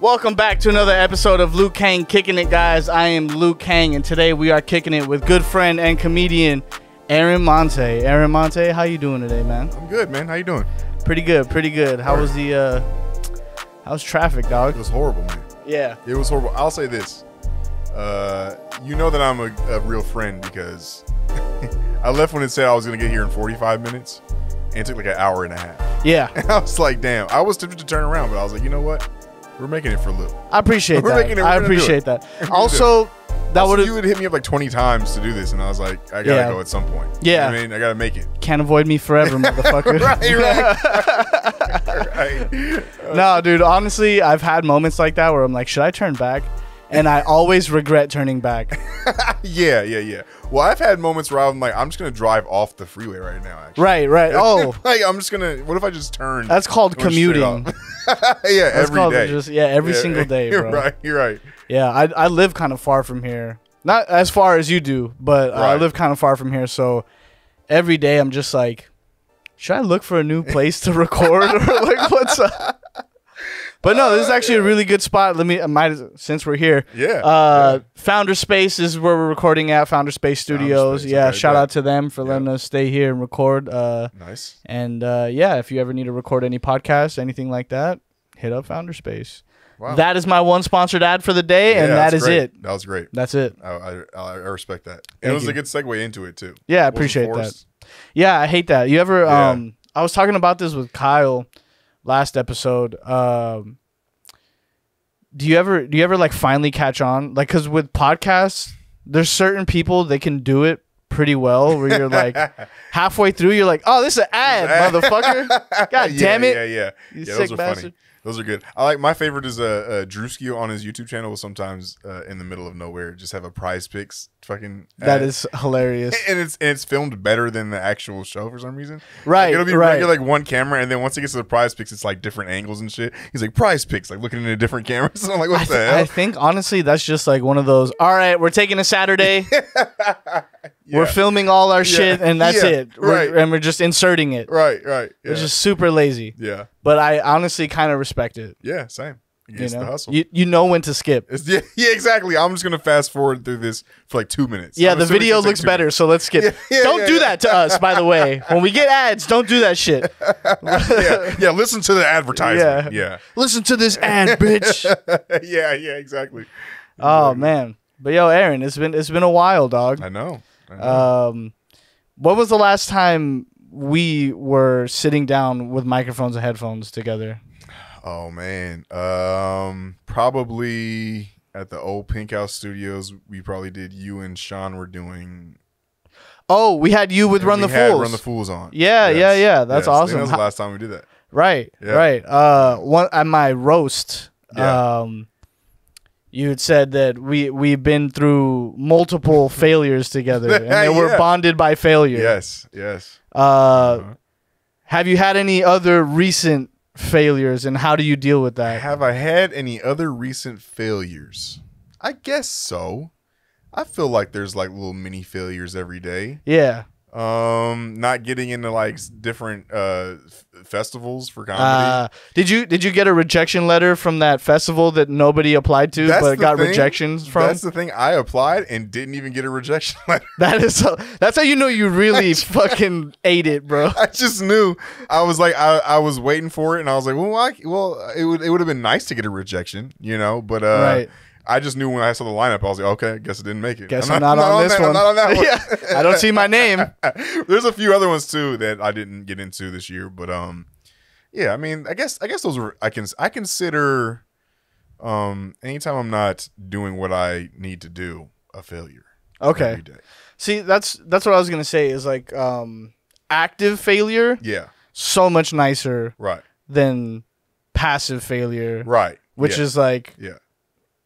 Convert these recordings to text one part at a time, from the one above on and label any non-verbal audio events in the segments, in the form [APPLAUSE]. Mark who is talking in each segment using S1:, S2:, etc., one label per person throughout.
S1: Welcome back to another episode of Lou Kang Kicking It, guys. I am Lou Kang, and today we are kicking it with good friend and comedian Aaron Monte. Aaron Monte, how you doing today, man?
S2: I'm good, man. How you doing?
S1: Pretty good, pretty good. How was the uh how's traffic, dog?
S2: It was horrible, man.
S1: Yeah.
S2: It was horrible. I'll say this. Uh, you know that I'm a, a real friend because [LAUGHS] I left when it said I was gonna get here in 45 minutes, and it took like an hour and a half.
S1: Yeah.
S2: And [LAUGHS] I was like, damn. I was tempted to turn around, but I was like, you know what? We're making it for Luke.
S1: I appreciate [LAUGHS]
S2: We're
S1: that.
S2: making it-
S1: I appreciate that. Also, that would
S2: you
S1: have
S2: would hit me up like 20 times to do this, and I was like, I gotta
S1: Yeah.
S2: go at some point. You know
S1: Yeah.
S2: I mean, I gotta make it.
S1: can't avoid me forever, [LAUGHS] motherfucker.
S2: right, right. [LAUGHS]
S1: no, dude, honestly, I've had moments like that where I'm like, should I turn back? And I always regret turning back. [LAUGHS]
S2: yeah, yeah, yeah. Well, I've had moments where I'm like, I'm just gonna drive off the freeway right now. Actually,
S1: Right, right. [LAUGHS] Oh,
S2: like I'm just gonna. What if I just turn?
S1: that's called commuting. [LAUGHS]
S2: yeah,
S1: That's
S2: every
S1: called
S2: day.
S1: just yeah, every
S2: Yeah,
S1: single day,
S2: You're
S1: bro.
S2: right. You're right.
S1: Yeah, I I live kind of far from here. Not as far as you do, but uh, I
S2: Right.
S1: live kind of far from here, so every day I'm just like should I look for a new place to record or like what's up? But no, this is actually a really good spot. Let me I might since we're here.
S2: Yeah.
S1: Uh, Founder Space is where we're recording at. Founder Space Studios.
S2: Space,
S1: yeah,
S2: okay,
S1: shout out to them for letting us stay here and record. Uh.
S2: Nice.
S1: and uh, yeah, if you ever need to record any podcasts, anything like that, hit up Founder Space.
S2: Wow.
S1: That is my one sponsored ad for the day, and
S2: Yeah,
S1: that
S2: that's great.
S1: it.
S2: That was great.
S1: That's it.
S2: I, I, I respect that. It was
S1: you.
S2: a good segue into it too.
S1: Yeah, I appreciate that. Yeah, I hate that. You ever?
S2: Yeah.
S1: Um, I was talking about this with Kyle last episode. Um, do you ever? Do you ever like finally catch on? Like, cause with podcasts, there's certain people they can do it pretty well. Where you're like [LAUGHS] halfway through, you're like, oh, this is an ad, motherfucker. [LAUGHS] God
S2: yeah,
S1: damn it.
S2: Yeah, yeah.
S1: You
S2: yeah,
S1: sick bastard.
S2: funny. Those are good. I like my favorite is uh, uh Drewski on his YouTube channel will sometimes uh, in the middle of nowhere just have a prize picks fucking
S1: That
S2: ad.
S1: is hilarious. [LAUGHS]
S2: and it's and it's filmed better than the actual show for some reason.
S1: Right,
S2: Like, it'll be
S1: right.
S2: regular like one camera, and then once it gets to the prize picks, it's like different angles and shit. He's like prize picks, like looking into different cameras. [LAUGHS] And I'm like, what
S1: I,
S2: the
S1: th-
S2: hell?
S1: I think honestly, that's just like one of those. All right, we're taking a Saturday. [LAUGHS] We're filming all our shit, and that's
S2: Yeah,
S1: it. We're-
S2: right.
S1: and we're just inserting it.
S2: right, right. Yeah.
S1: It's just super lazy.
S2: yeah,
S1: But I honestly kind of respect it.
S2: yeah, same.
S1: You
S2: It's the
S1: know,
S2: hustle.
S1: you you know when to skip.
S2: It's, yeah, [LAUGHS] yeah, exactly. I'm just gonna fast forward through this for like two minutes.
S1: Yeah,
S2: I'm
S1: the video looks better,
S2: minutes.
S1: so let's skip. [LAUGHS]
S2: Yeah, yeah,
S1: don't
S2: yeah,
S1: do
S2: yeah.
S1: that to us, by the way. [LAUGHS] When we get ads, don't do that shit.
S2: yeah, yeah. Listen to the advertisement. Yeah,
S1: Listen to this ad, bitch.
S2: yeah, yeah, exactly.
S1: oh man. But yo, Aaron, it's been it's been a while, dog.
S2: I know. Know.
S1: Um, what was the last time we were sitting down with microphones and headphones together?
S2: oh man. Um, probably at the old Pink House Studios. We probably did. You and Sean were doing.
S1: Oh, we had you with Run the Fools.
S2: Run the Fools on.
S1: Yeah, yeah, yeah. That's
S2: Yes.
S1: Awesome.
S2: That was the last time we did that.
S1: Right,
S2: Yeah.
S1: right. Uh, one at my roast,
S2: Yeah.
S1: um, you had said that we we've been through multiple [LAUGHS] failures together, and that we're bonded by failure.
S2: Yes, yes.
S1: Uh,
S2: Uh-huh.
S1: have you had any other recent failures, and how do you deal with that?
S2: Have I had any other recent failures? I guess so. I feel like there's like little mini failures every day.
S1: Yeah.
S2: Um, not getting into like different uh festivals for comedy.
S1: Uh, did you did you get a rejection letter from that festival that nobody applied to
S2: That's
S1: but got
S2: thing.
S1: rejections from?
S2: That's the thing. I applied and didn't even get a rejection [LAUGHS] letter.
S1: that is so, that's how you know you really fucking ate it, bro. [LAUGHS]
S2: I just knew. I was like, I, I was waiting for it, and I was like, well, I, well, it would it would have been nice to get a rejection, you know, but uh,
S1: Right.
S2: I just knew when I saw the lineup, I was like, okay, I guess I didn't make it.
S1: Guess I'm, not, [LAUGHS] on this
S2: that-
S1: one.
S2: I'm not on that [LAUGHS] one.
S1: yeah, I don't see my name. [LAUGHS]
S2: There's a few other ones too that I didn't get into this year, but um, yeah, I mean, I guess I guess those were I can I consider um anytime I'm not doing what I need to do a failure.
S1: Okay. See, that's that's what I was gonna say. Is like um, active failure
S2: Yeah.
S1: so much nicer
S2: Right.
S1: than passive failure,
S2: Right.
S1: which
S2: yeah.
S1: is like
S2: yeah.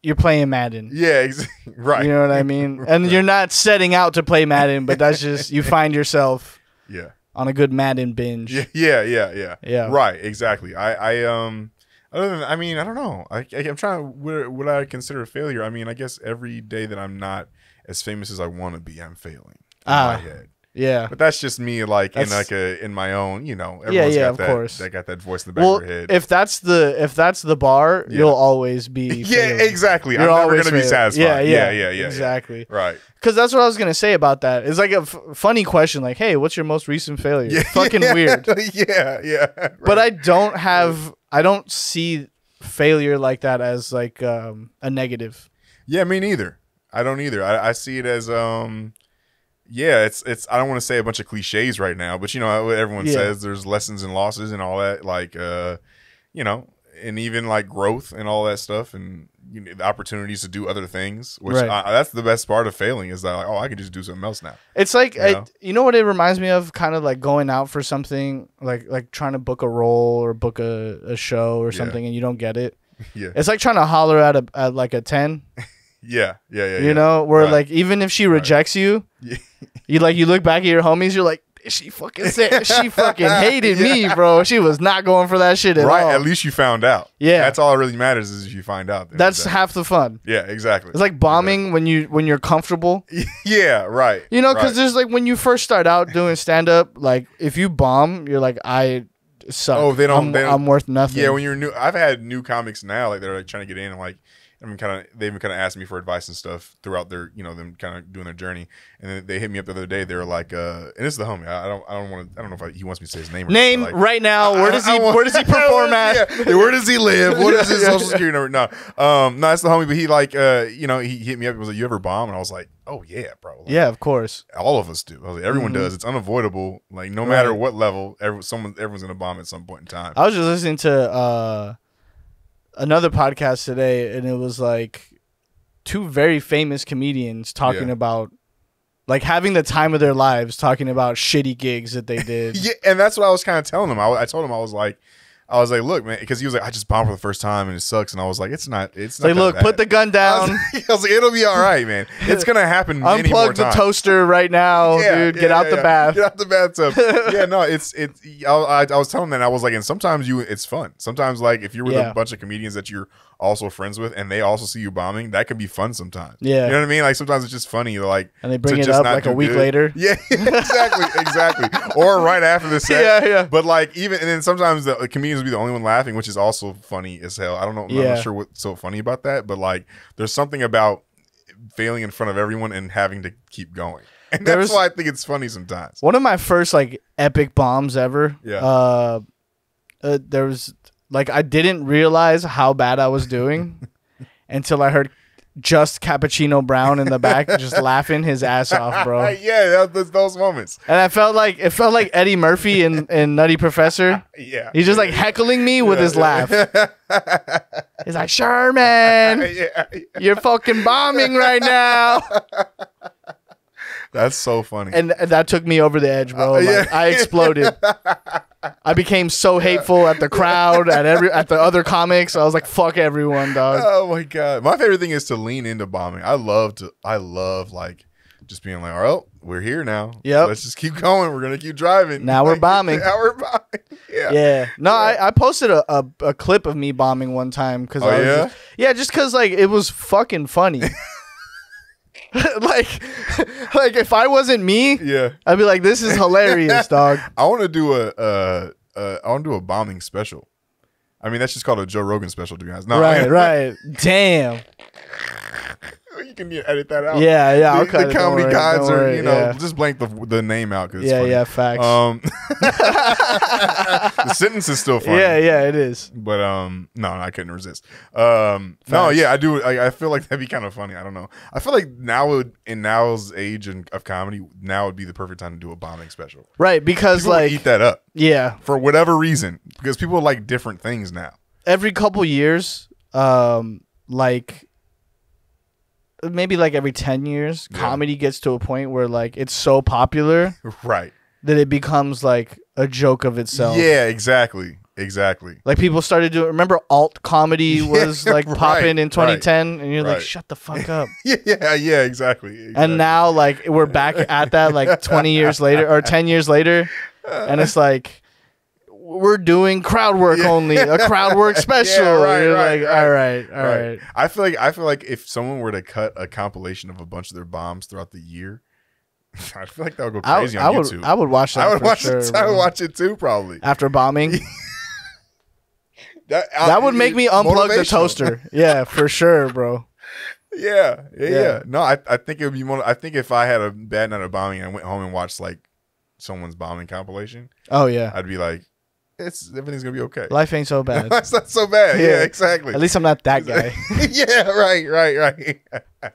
S1: You're playing Madden.
S2: Yeah. Ex- [LAUGHS] right.
S1: You know what I mean? [LAUGHS] And you're not setting out to play Madden, but that's [LAUGHS] just you find yourself
S2: yeah.
S1: on a good Madden binge.
S2: Yeah. Yeah. Yeah. Yeah.
S1: Yeah.
S2: Right. Exactly. I. I um. Other than, I mean, I don't know. I, I I'm trying to what, what I consider a failure. I mean, I guess every day that I'm not as famous as I want to be, I'm failing in
S1: Ah.
S2: my head.
S1: Yeah.
S2: But that's just me, like in like a in my own, you know.
S1: Yeah,
S2: Everyone's
S1: yeah,
S2: got
S1: of
S2: that,
S1: course.
S2: They got that voice in the back
S1: Well,
S2: of their head.
S1: if that's the if that's the bar,
S2: Yeah.
S1: you'll always be. [LAUGHS]
S2: yeah,
S1: failing.
S2: exactly.
S1: You're
S2: I'm never gonna be satisfied.
S1: Yeah, yeah,
S2: yeah, yeah, yeah.
S1: exactly.
S2: Right.
S1: Because that's what I was gonna say about that. It's like a f- funny question, like, "Hey, what's your most recent failure?"
S2: Yeah, [LAUGHS]
S1: Fucking
S2: yeah,
S1: weird. [LAUGHS]
S2: Yeah, yeah.
S1: But I don't have. I don't see failure like that as like um, a negative.
S2: Yeah, me neither. I don't either. I, I see it as um yeah, it's it's I don't want to say a bunch of cliches right now, but you know everyone
S1: Yeah.
S2: says there's lessons and losses and all that like uh you know, and even like growth and all that stuff and you know, the opportunities to do other things, which
S1: Right.
S2: I, that's the best part of failing is that like, oh, I can just do something else now.
S1: It's like
S2: Yeah.
S1: I, you know what it reminds me of, kind of like going out for something, like like trying to book a role or book a, a show or
S2: Yeah.
S1: something, and you don't get it. [LAUGHS]
S2: Yeah.
S1: It's like trying to holler at a at like a ten. [LAUGHS]
S2: Yeah, yeah, yeah.
S1: you
S2: yeah.
S1: know, where
S2: Right.
S1: like even if she rejects you,
S2: Yeah.
S1: you like you look back at your homies, you're like, she fucking said [LAUGHS] she fucking hated me, bro. She was not going for that shit at
S2: right,
S1: all.
S2: at least you found out.
S1: Yeah.
S2: That's all that really matters is if you find out. at the end of
S1: That's half the fun.
S2: Yeah, exactly.
S1: It's like bombing when you when you're comfortable. [LAUGHS]
S2: yeah, right.
S1: You know, because
S2: right.
S1: there's like when you first start out doing stand up, like if you bomb, you're like I suck.
S2: Oh, they don't-
S1: I'm,
S2: they don't-
S1: I'm worth nothing.
S2: Yeah, when you're new, I've had new comics now, like they're like trying to get in, and like I'm kind of they've been kind of asked me for advice and stuff throughout their, you know, them kind of doing their journey, and then they hit me up the other day. They were like, uh, and this is the homie. I, I don't, I don't want to, I don't know if I, he wants me to say his name. Or
S1: Name
S2: like,
S1: right now. Where does he
S2: want-
S1: Where does he [LAUGHS] perform at?
S2: Yeah, where does he live? What is his social security number? No, um, no, it's the homie. But he like, uh, you know, he hit me up and was like, "You ever bomb?" And I was like, "Oh yeah, bro." Like,
S1: Yeah, of course.
S2: all of us do. I was like, Everyone
S1: Mhm.
S2: does. It's unavoidable. Like no matter what level, every, someone, everyone's gonna bomb at some point in time.
S1: I was just listening to uh, another podcast today, and it was like two very famous comedians talking
S2: Yeah.
S1: about like having the time of their lives, talking about shitty gigs that they did. [LAUGHS]
S2: Yeah, and that's what I was kind of telling them. I, I told them I was like, I was like, look, man, because he was like, I just bombed for the first time and it sucks, and I was like, it's not, it's not
S1: like, look, put the
S2: bad.
S1: gun [LAUGHS]
S2: I
S1: down.
S2: was, [LAUGHS] I was like, it'll be all right, man. It's gonna happen many more
S1: Unplug the
S2: times.
S1: toaster right now,
S2: Yeah,
S1: dude.
S2: yeah,
S1: Get out
S2: yeah,
S1: the bath.
S2: Get out the bathtub. [LAUGHS] yeah, no, it's it's. I, I, I was telling them that I was like, and sometimes you, it's fun. Sometimes like if you're with a bunch of comedians that you're also friends with, and they also see you bombing, that can be fun sometimes.
S1: Yeah.
S2: you know what I mean. Like sometimes it's just funny, like
S1: And they bring
S2: to
S1: it
S2: just
S1: up like a week
S2: good.
S1: later. [LAUGHS]
S2: Yeah, exactly, exactly. [LAUGHS] Or right after the set.
S1: Yeah, yeah.
S2: But like even and then sometimes the comedians will be the only one laughing, which is also funny as hell. I don't know. I'm
S1: Yeah.
S2: not sure what's so funny about that, but like there's something about failing in front of everyone and having to keep going. [LAUGHS] And
S1: There
S2: that's
S1: was-
S2: why I think it's funny sometimes.
S1: One of my first like epic bombs ever.
S2: Yeah.
S1: Uh, uh, there was like I didn't realize how bad I was doing [LAUGHS] until I heard just cappuccino brown in the back [LAUGHS] just laughing his ass off, bro. [LAUGHS]
S2: yeah, that, those, those moments.
S1: And I felt like it felt like Eddie Murphy in, in Nutty Professor.
S2: Yeah.
S1: He's just like heckling me with his laugh. He's like, Sherman,
S2: yeah,
S1: you're fucking bombing right now.
S2: That's so funny.
S1: And that took me over the edge, bro.
S2: Uh,
S1: Like,
S2: yeah.
S1: I exploded. [LAUGHS] I became so hateful at the crowd, at every at the other comics. I was like, fuck everyone, dog.
S2: oh my god, my favorite thing is to lean into bombing. I love to. I love like just being like, all right, we're here now.
S1: Yeah.
S2: let's just keep going. We're gonna keep driving.
S1: Now we're [LAUGHS] bombing.
S2: Now we're bombing. [LAUGHS] Yeah.
S1: Yeah. No, I, I posted a, a, a clip of me bombing one time because
S2: Oh,
S1: I was
S2: yeah?
S1: just, yeah, just because like it was fucking funny. [LAUGHS] like, [LAUGHS] like if I wasn't me,
S2: Yeah.
S1: I'd be like, this is hilarious, [LAUGHS] dog.
S2: I want to do a. Uh, uh, I want to do a bombing special. I mean, that's just called a Joe Rogan special, to be honest. No,
S1: right, right. Damn.
S2: You can edit that out.
S1: Yeah, yeah.
S2: The, the
S1: it,
S2: comedy
S1: worry,
S2: gods are,
S1: worry,
S2: you know,
S1: yeah.
S2: just blank the the name out because
S1: yeah,
S2: funny.
S1: yeah. Facts.
S2: Um, [LAUGHS] [LAUGHS] the sentence is still funny.
S1: yeah, yeah. It is.
S2: But um, no, I couldn't resist. Um, no, yeah, I do. I, I feel like that'd be kind of funny. I don't know. I feel like now would in now's age and of comedy, now would be the perfect time to do a bombing special.
S1: Right, because
S2: People
S1: like,
S2: eat that up
S1: yeah,
S2: for whatever reason because people like different things now.
S1: every couple years, um, like maybe like every ten years,
S2: Yeah.
S1: comedy gets to a point where like it's so popular [LAUGHS]
S2: Right.
S1: that it becomes like a joke of itself.
S2: Yeah. Exactly. Exactly.
S1: Like people started doing. Remember, alt comedy [LAUGHS] was like
S2: right,
S1: popping in
S2: right,
S1: 2010, and you're like, "Shut the fuck up." [LAUGHS]
S2: Yeah. Yeah. Yeah. Exactly. exactly.
S1: and now, like, we're back at that, like 20 years later or 10 years later, and it's like we're doing crowd work
S2: Yeah.
S1: only, a crowd work [LAUGHS] special.
S2: right,
S1: you're
S2: right,
S1: like,
S2: right,
S1: all right, all right.
S2: I feel like I feel like if someone were to cut a compilation of a bunch of their bombs throughout the year, [LAUGHS] I feel like that would go crazy
S1: I
S2: on
S1: would
S2: YouTube.
S1: I would watch [LAUGHS] that.
S2: I would watch
S1: sure,
S2: it. I would watch it too, probably.
S1: after bombing.
S2: That, uh,
S1: that would make me unplug the toaster. Yeah, for sure, bro.
S2: Yeah, yeah,
S1: Yeah.
S2: yeah. No, I, I think it would be more. I think if I had a bad night of bombing and I went home and watched like someone's bombing compilation,
S1: Oh yeah,
S2: I'd be like, it's everything's gonna be okay.
S1: life ain't so bad. [LAUGHS]
S2: That's not so bad. Yeah,
S1: Yeah.
S2: exactly.
S1: At least I'm not that guy. [LAUGHS]
S2: yeah, right, right, right. [LAUGHS]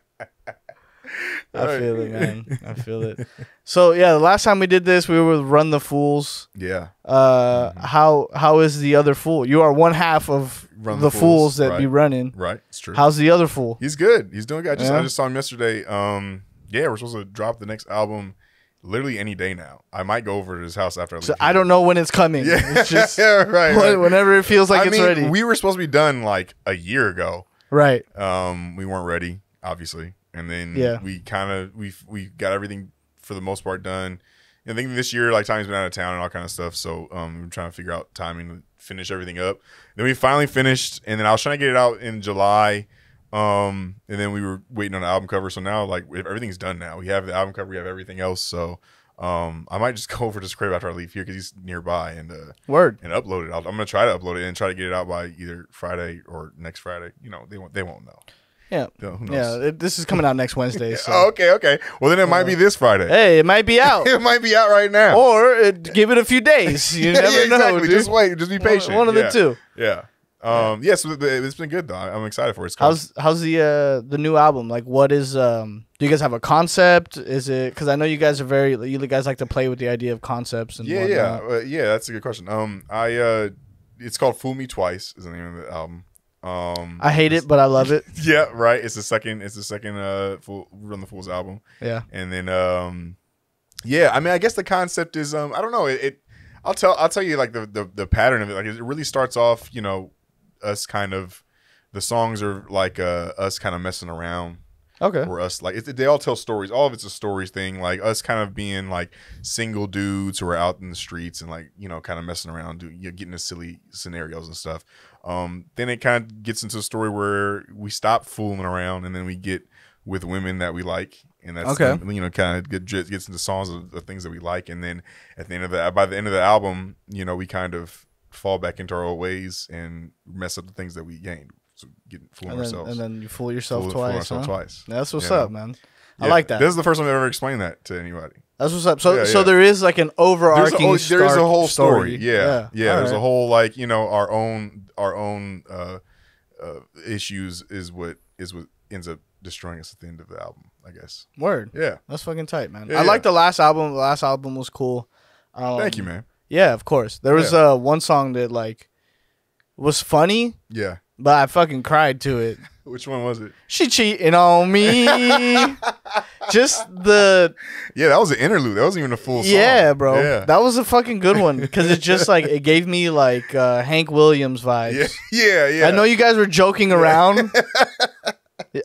S1: I
S2: Right.
S1: feel it, man. I feel it. So yeah, the last time we did this, we were with Run the Fools.
S2: Yeah,
S1: Uh,
S2: Mm-hmm.
S1: how how is the other fool? You are one half of
S2: Run
S1: the,
S2: the
S1: fools,
S2: Fools,
S1: that be running.
S2: right. It's true.
S1: How's the other fool?
S2: He's good. He's doing good. I just,
S1: Yeah.
S2: I just saw him yesterday. Um, yeah, we're supposed to drop the next album literally any day now. I might go over to his house after I leave.
S1: So I don't know when it's coming.
S2: Yeah,
S1: It's [LAUGHS] just
S2: yeah, right. right.
S1: whenever it feels like
S2: I
S1: it's
S2: mean,
S1: ready.
S2: we were supposed to be done like a year ago.
S1: right.
S2: Um, we weren't ready, obviously, and then
S1: Yeah.
S2: we kind of we we got everything for the most part done. And I think this year, like Tommy's been out of town and all kind of stuff, so um, we're trying to figure out timing to finish everything up. Then we finally finished, and then I was trying to get it out in July. Um, and then we were waiting on the album cover. So now, like, if everything's done now. We have the album cover, we have everything else. So, um, I might just [LAUGHS] go over to crib after I leave here because he's nearby and uh
S1: Word.
S2: and upload it. I'll, I'm gonna try to upload it and try to get it out by either Friday or next Friday. You know, they won't they won't know.
S1: Yeah.
S2: You who knows?
S1: Yeah. It, this is coming out next Wednesday. [LAUGHS] So
S2: Oh, okay, okay. Well, then it might be this Friday.
S1: hey, it might be out, [LAUGHS]
S2: it might be out right now.
S1: or it, give it a few days. You never
S2: yeah,
S1: know.
S2: exactly. Just wait. Just be patient.
S1: One, one of
S2: yeah.
S1: the two.
S2: Yeah. Um. Yeah. So it's been good though. I'm excited for it. It's called-
S1: How's how's the uh the new album? Like, what is um? Do you guys have a concept? Is it because I know you guys are very you guys like to play with the idea of concepts and
S2: yeah, yeah, uh, yeah. That's a good question. Um, I uh, it's called "Fool Me Twice" is the name of the album. Um,
S1: I hate it, but I love it. [LAUGHS]
S2: yeah, right. It's the second. It's the second. Uh, Fool, Run the Fools album.
S1: Yeah.
S2: and then um yeah i mean i guess the concept is um i don't know it, it i'll tell i'll tell you like the, the the pattern of it like it really starts off you know us kind of the songs are like uh us kind of messing around.
S1: Okay.
S2: or us like it, they all tell stories. All of it's a stories thing. Like us kind of being like single dudes who are out in the streets and like you know kind of messing around do, you know, getting into silly scenarios and stuff. Um then it kind of gets into a story where we stop fooling around and then we get with women that we like. And that's
S1: Okay.
S2: you know kind of get, gets into songs of the things that we like. And then at the end of the by the end of the album you know we kind of fall back into our old ways and mess up the things that we gained so getting fooling
S1: And then,
S2: ourselves
S1: and then you fool yourself
S2: Fool- fool
S1: twice.
S2: ourselves
S1: huh?
S2: twice
S1: That's what's
S2: know?
S1: up, man. I
S2: Yeah,
S1: like that.
S2: This is the first time I've ever explained that to anybody.
S1: That's what's up. So
S2: Yeah,
S1: so there is like an
S2: There's a,
S1: overarching.
S2: oh, there is a whole story. Yeah, yeah. there's a whole like you know our own our own uh, uh, issues is what is what ends up destroying us at the end of the album. I guess.
S1: word.
S2: Yeah.
S1: That's fucking tight, man.
S2: Yeah,
S1: I like the last album. The last album was cool. Um,
S2: Thank you, man.
S1: Yeah, of course. There was uh one song that like was funny,
S2: Yeah.
S1: but I fucking cried to it. [LAUGHS]
S2: Which one was it?
S1: She cheating on me. [LAUGHS] Just the
S2: Yeah, that was an interlude. That wasn't even a full song.
S1: yeah, bro.
S2: Yeah.
S1: That was a fucking good one because it just like it gave me like uh, Hank Williams vibes.
S2: yeah, [LAUGHS] yeah, yeah.
S1: I know you guys were joking around.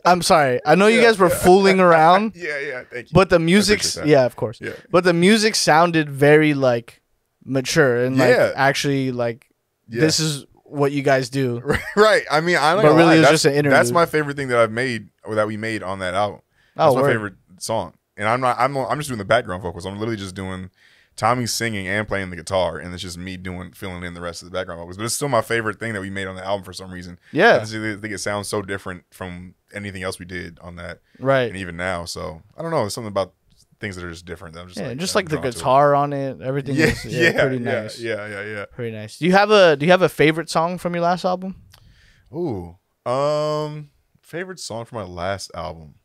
S1: I'm sorry. I know you guys were fooling around,
S2: Yeah, yeah. Thank you.
S1: but the music,
S2: appreciate that.
S1: yeah, of course.
S2: Yeah.
S1: But the music sounded very like mature and like actually like
S2: Yeah.
S1: this is what you guys do. [LAUGHS]
S2: right. I mean, I'm not
S1: But really
S2: lie,
S1: it was
S2: that's,
S1: just an.
S2: That's my favorite thing that I've made or that we made on that album.
S1: Oh,
S2: That's my
S1: word.
S2: favorite song. And I'm not. I'm. I'm just doing the background vocals. I'm literally just doing Tommy singing and playing the guitar, and it's just me doing filling in the rest of the background vocals. But it's still my favorite thing that we made on the album for some reason.
S1: Yeah,
S2: I think it sounds so different from anything else we did on that,
S1: Right.
S2: and even now. So I don't know. There's something about things that are just different. I'm just
S1: Yeah,
S2: like,
S1: just
S2: I'm
S1: like the
S2: drawn to it.
S1: guitar on it, everything
S2: Yeah,
S1: is yeah,
S2: yeah,
S1: pretty
S2: yeah,
S1: nice.
S2: Yeah, yeah, yeah.
S1: Pretty nice. Do you have a Do you have a favorite song from your last album?
S2: Ooh. Um favorite song from my last album.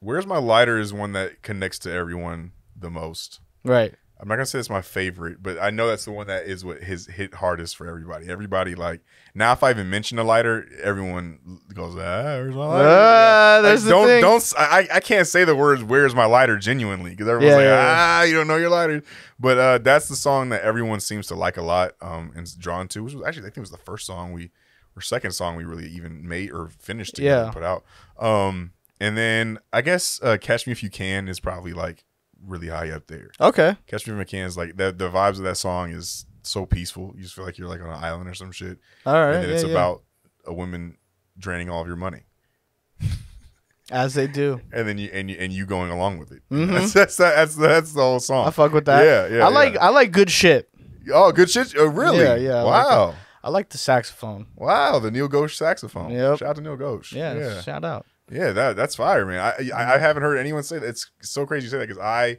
S2: Where's My Lighter is one that connects to everyone the most.
S1: Right.
S2: I'm not gonna say it's my favorite, but I know that's the one that is what his hit hardest for everybody. Everybody like now, if I even mention a lighter, everyone goes, "Ah, where's my lighter?"
S1: Ah,
S2: Like,
S1: the
S2: don't
S1: thing.
S2: don't I I can't say the words "Where's my lighter" genuinely because everyone's
S1: Yeah,
S2: like,
S1: yeah,
S2: "Ah, you don't know your lighter." But uh, that's the song that everyone seems to like a lot um, and is drawn to. Which was actually I think it was the first song we or second song we really even made or finished together
S1: Yeah.
S2: put out. Um, and then I guess uh, "Catch Me If You Can" is probably like really high up there.
S1: Okay.
S2: Catch Me If You like the the vibes of that song is so peaceful. You just feel like you're like on an island or some shit.
S1: All right.
S2: and then
S1: yeah,
S2: it's
S1: yeah.
S2: about a woman draining all of your money. [LAUGHS]
S1: As they do.
S2: and then you and you and you going along with it.
S1: Mhm. [LAUGHS]
S2: That's, that's that's that's the whole song.
S1: I fuck with that.
S2: Yeah, yeah,
S1: I like
S2: yeah.
S1: I like good shit.
S2: Oh, good shit. Oh, really?
S1: Yeah, yeah, I like
S2: Wow.
S1: I like the saxophone.
S2: wow. The Neil Ghosh saxophone.
S1: Yep.
S2: Shout out to Neil Ghosh.
S1: Yeah,
S2: Yeah.
S1: shout out.
S2: Yeah, that that's fire, man. I I, I haven't heard anyone say that. It's so crazy you say that because I,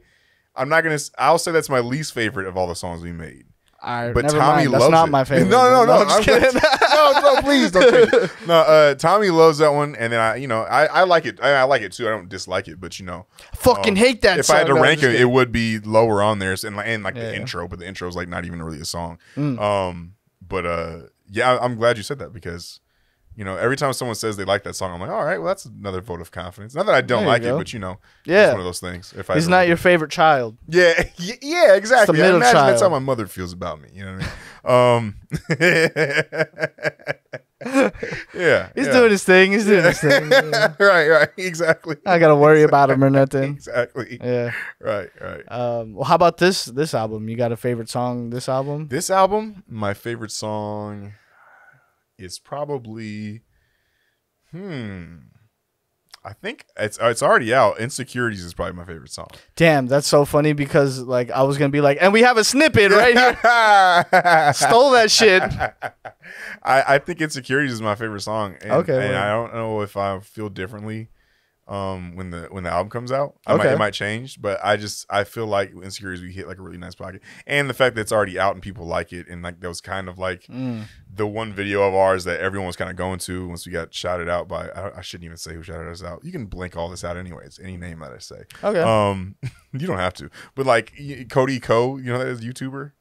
S2: I'm not gonna. I'll say that's my least favorite of all the songs we made.
S1: I,
S2: But
S1: never
S2: Tommy
S1: mind. That's
S2: loves
S1: not
S2: it.
S1: my favorite. [LAUGHS]
S2: No, no, no,
S1: I'm
S2: I'm-
S1: kidding. [LAUGHS]
S2: no, no, please don't. [LAUGHS] No, uh, Tommy loves that one, and then I, you know, I, I like it. I, I like it too. I don't dislike it, but you know,
S1: Fucking
S2: um,
S1: hate that.
S2: if I had to.
S1: No,
S2: rank it, it would be lower on there, and like, and like
S1: Yeah,
S2: the
S1: yeah.
S2: intro, but the intro is like not even really a song.
S1: Mm.
S2: Um, but uh, yeah, I'm glad you said that because. You know, every time someone says they like that song, I'm like, all right, well, that's another vote of confidence. Not that I don't like it, but you know,
S1: Yeah.
S2: it's one of those things. If I
S1: He's not your favorite child.
S2: yeah, [LAUGHS] yeah, exactly. I imagine that's how my mother feels about me. You know what I mean? Um, [LAUGHS] yeah, [LAUGHS]
S1: He's
S2: yeah.
S1: doing his thing. He's doing his thing. Yeah.
S2: right, right, exactly,
S1: I gotta worry about him or nothing.
S2: exactly.
S1: Yeah.
S2: Right, right.
S1: Um, well, how about this this album? You got a favorite song? This album?
S2: This album, my favorite song is probably, hmm. I think it's it's already out. Insecurities is probably my favorite song.
S1: Damn, that's so funny because like I was gonna be like, and we have a snippet right here.
S2: here. [LAUGHS]
S1: Stole that shit. [LAUGHS]
S2: I, I think Insecurities is my favorite song. And,
S1: Okay,
S2: And
S1: well.
S2: I don't know if I feel differently um when the when the album comes out. I might, it might change, but I just I feel like Insecurities we hit like a really nice pocket. And the fact that it's already out and people like it and like that was kind of like
S1: Mm.
S2: the one video of ours that everyone was kind of going to once we got shouted out by I, I shouldn't even say who shouted us out. You can blink all this out anyways, any name that I say.
S1: Okay.
S2: Um [LAUGHS] you don't have to. But like Cody Ko, you know that is YouTuber?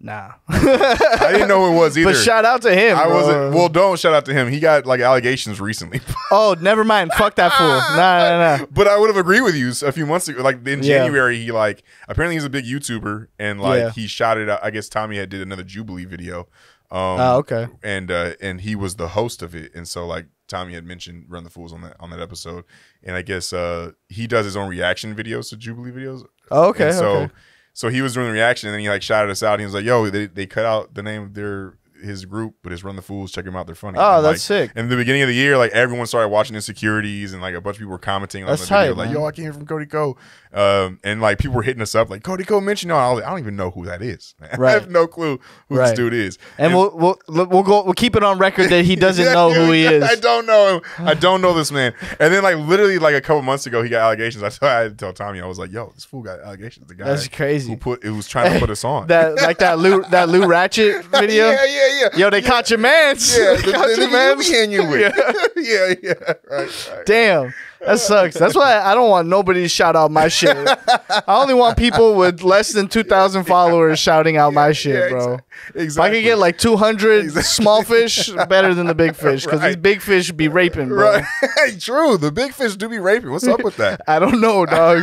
S1: Nah.
S2: I didn't know it was [LAUGHS] either.
S1: But shout out to him.
S2: I
S1: bro.
S2: wasn't. Well, don't shout out to him. He got like allegations recently, [LAUGHS]
S1: Oh, never mind. Fuck that fool. [LAUGHS] Nah, nah, nah.
S2: but I would have agreed with you a few months ago. Like in
S1: Yeah.
S2: January, he like apparently he's a big YouTuber and like
S1: Yeah.
S2: he shouted out. I guess Tommy had did another Jubilee video. Um,
S1: Oh, okay.
S2: and uh, and he was the host of it, and so like Tommy had mentioned Run the Fools on that on that episode, and I guess uh, he does his own reaction videos to Jubilee videos.
S1: Oh, okay.
S2: And so
S1: okay.
S2: So he was doing the reaction, and then he like shouted us out. He was like, "Yo, they, they cut out the name of their his group, but it's Run the Fools. Check them out; they're funny."
S1: Oh,
S2: And,
S1: that's
S2: like,
S1: sick.
S2: in the beginning of the year, like everyone started watching Insecurities, and like a bunch of people were commenting on
S1: That's
S2: the video, like. "Yo, I came from Cody Ko," um, and like people were hitting us up, like Cody Ko mentioned. I, like, I don't even know who that is. [LAUGHS]
S1: Right.
S2: I have no clue who
S1: Right.
S2: this dude is.
S1: And we'll we'll we'll go we'll keep it on record that he doesn't [LAUGHS]
S2: Yeah,
S1: know who he is.
S2: I don't know him. I don't know this man. And then like literally like a couple months ago, he got allegations. [LAUGHS] I had to tell Tommy, I was like, "Yo, this fool got allegations." The guy
S1: That's crazy.
S2: who put it was trying to put us on.
S1: That like that Lou that Lou Ratchet video.
S2: yeah, yeah, yeah.
S1: Yo, they caught your mans.
S2: Yeah, [LAUGHS]
S1: They
S2: the,
S1: caught your mans.
S2: you with. [LAUGHS]
S1: Yeah. [LAUGHS]
S2: Yeah, yeah, right, right.
S1: Damn, that sucks. That's why I don't want nobody to shout out my shit. I only want people with less than two thousand followers shouting out my shit,
S2: Yeah,
S1: bro.
S2: Exactly.
S1: If I could get like two hundred
S2: Exactly.
S1: small fish, better than the big fish, because these big fish be raping, bro.
S2: right, true. The big fish do be raping. What's up with that?
S1: I don't know, dog.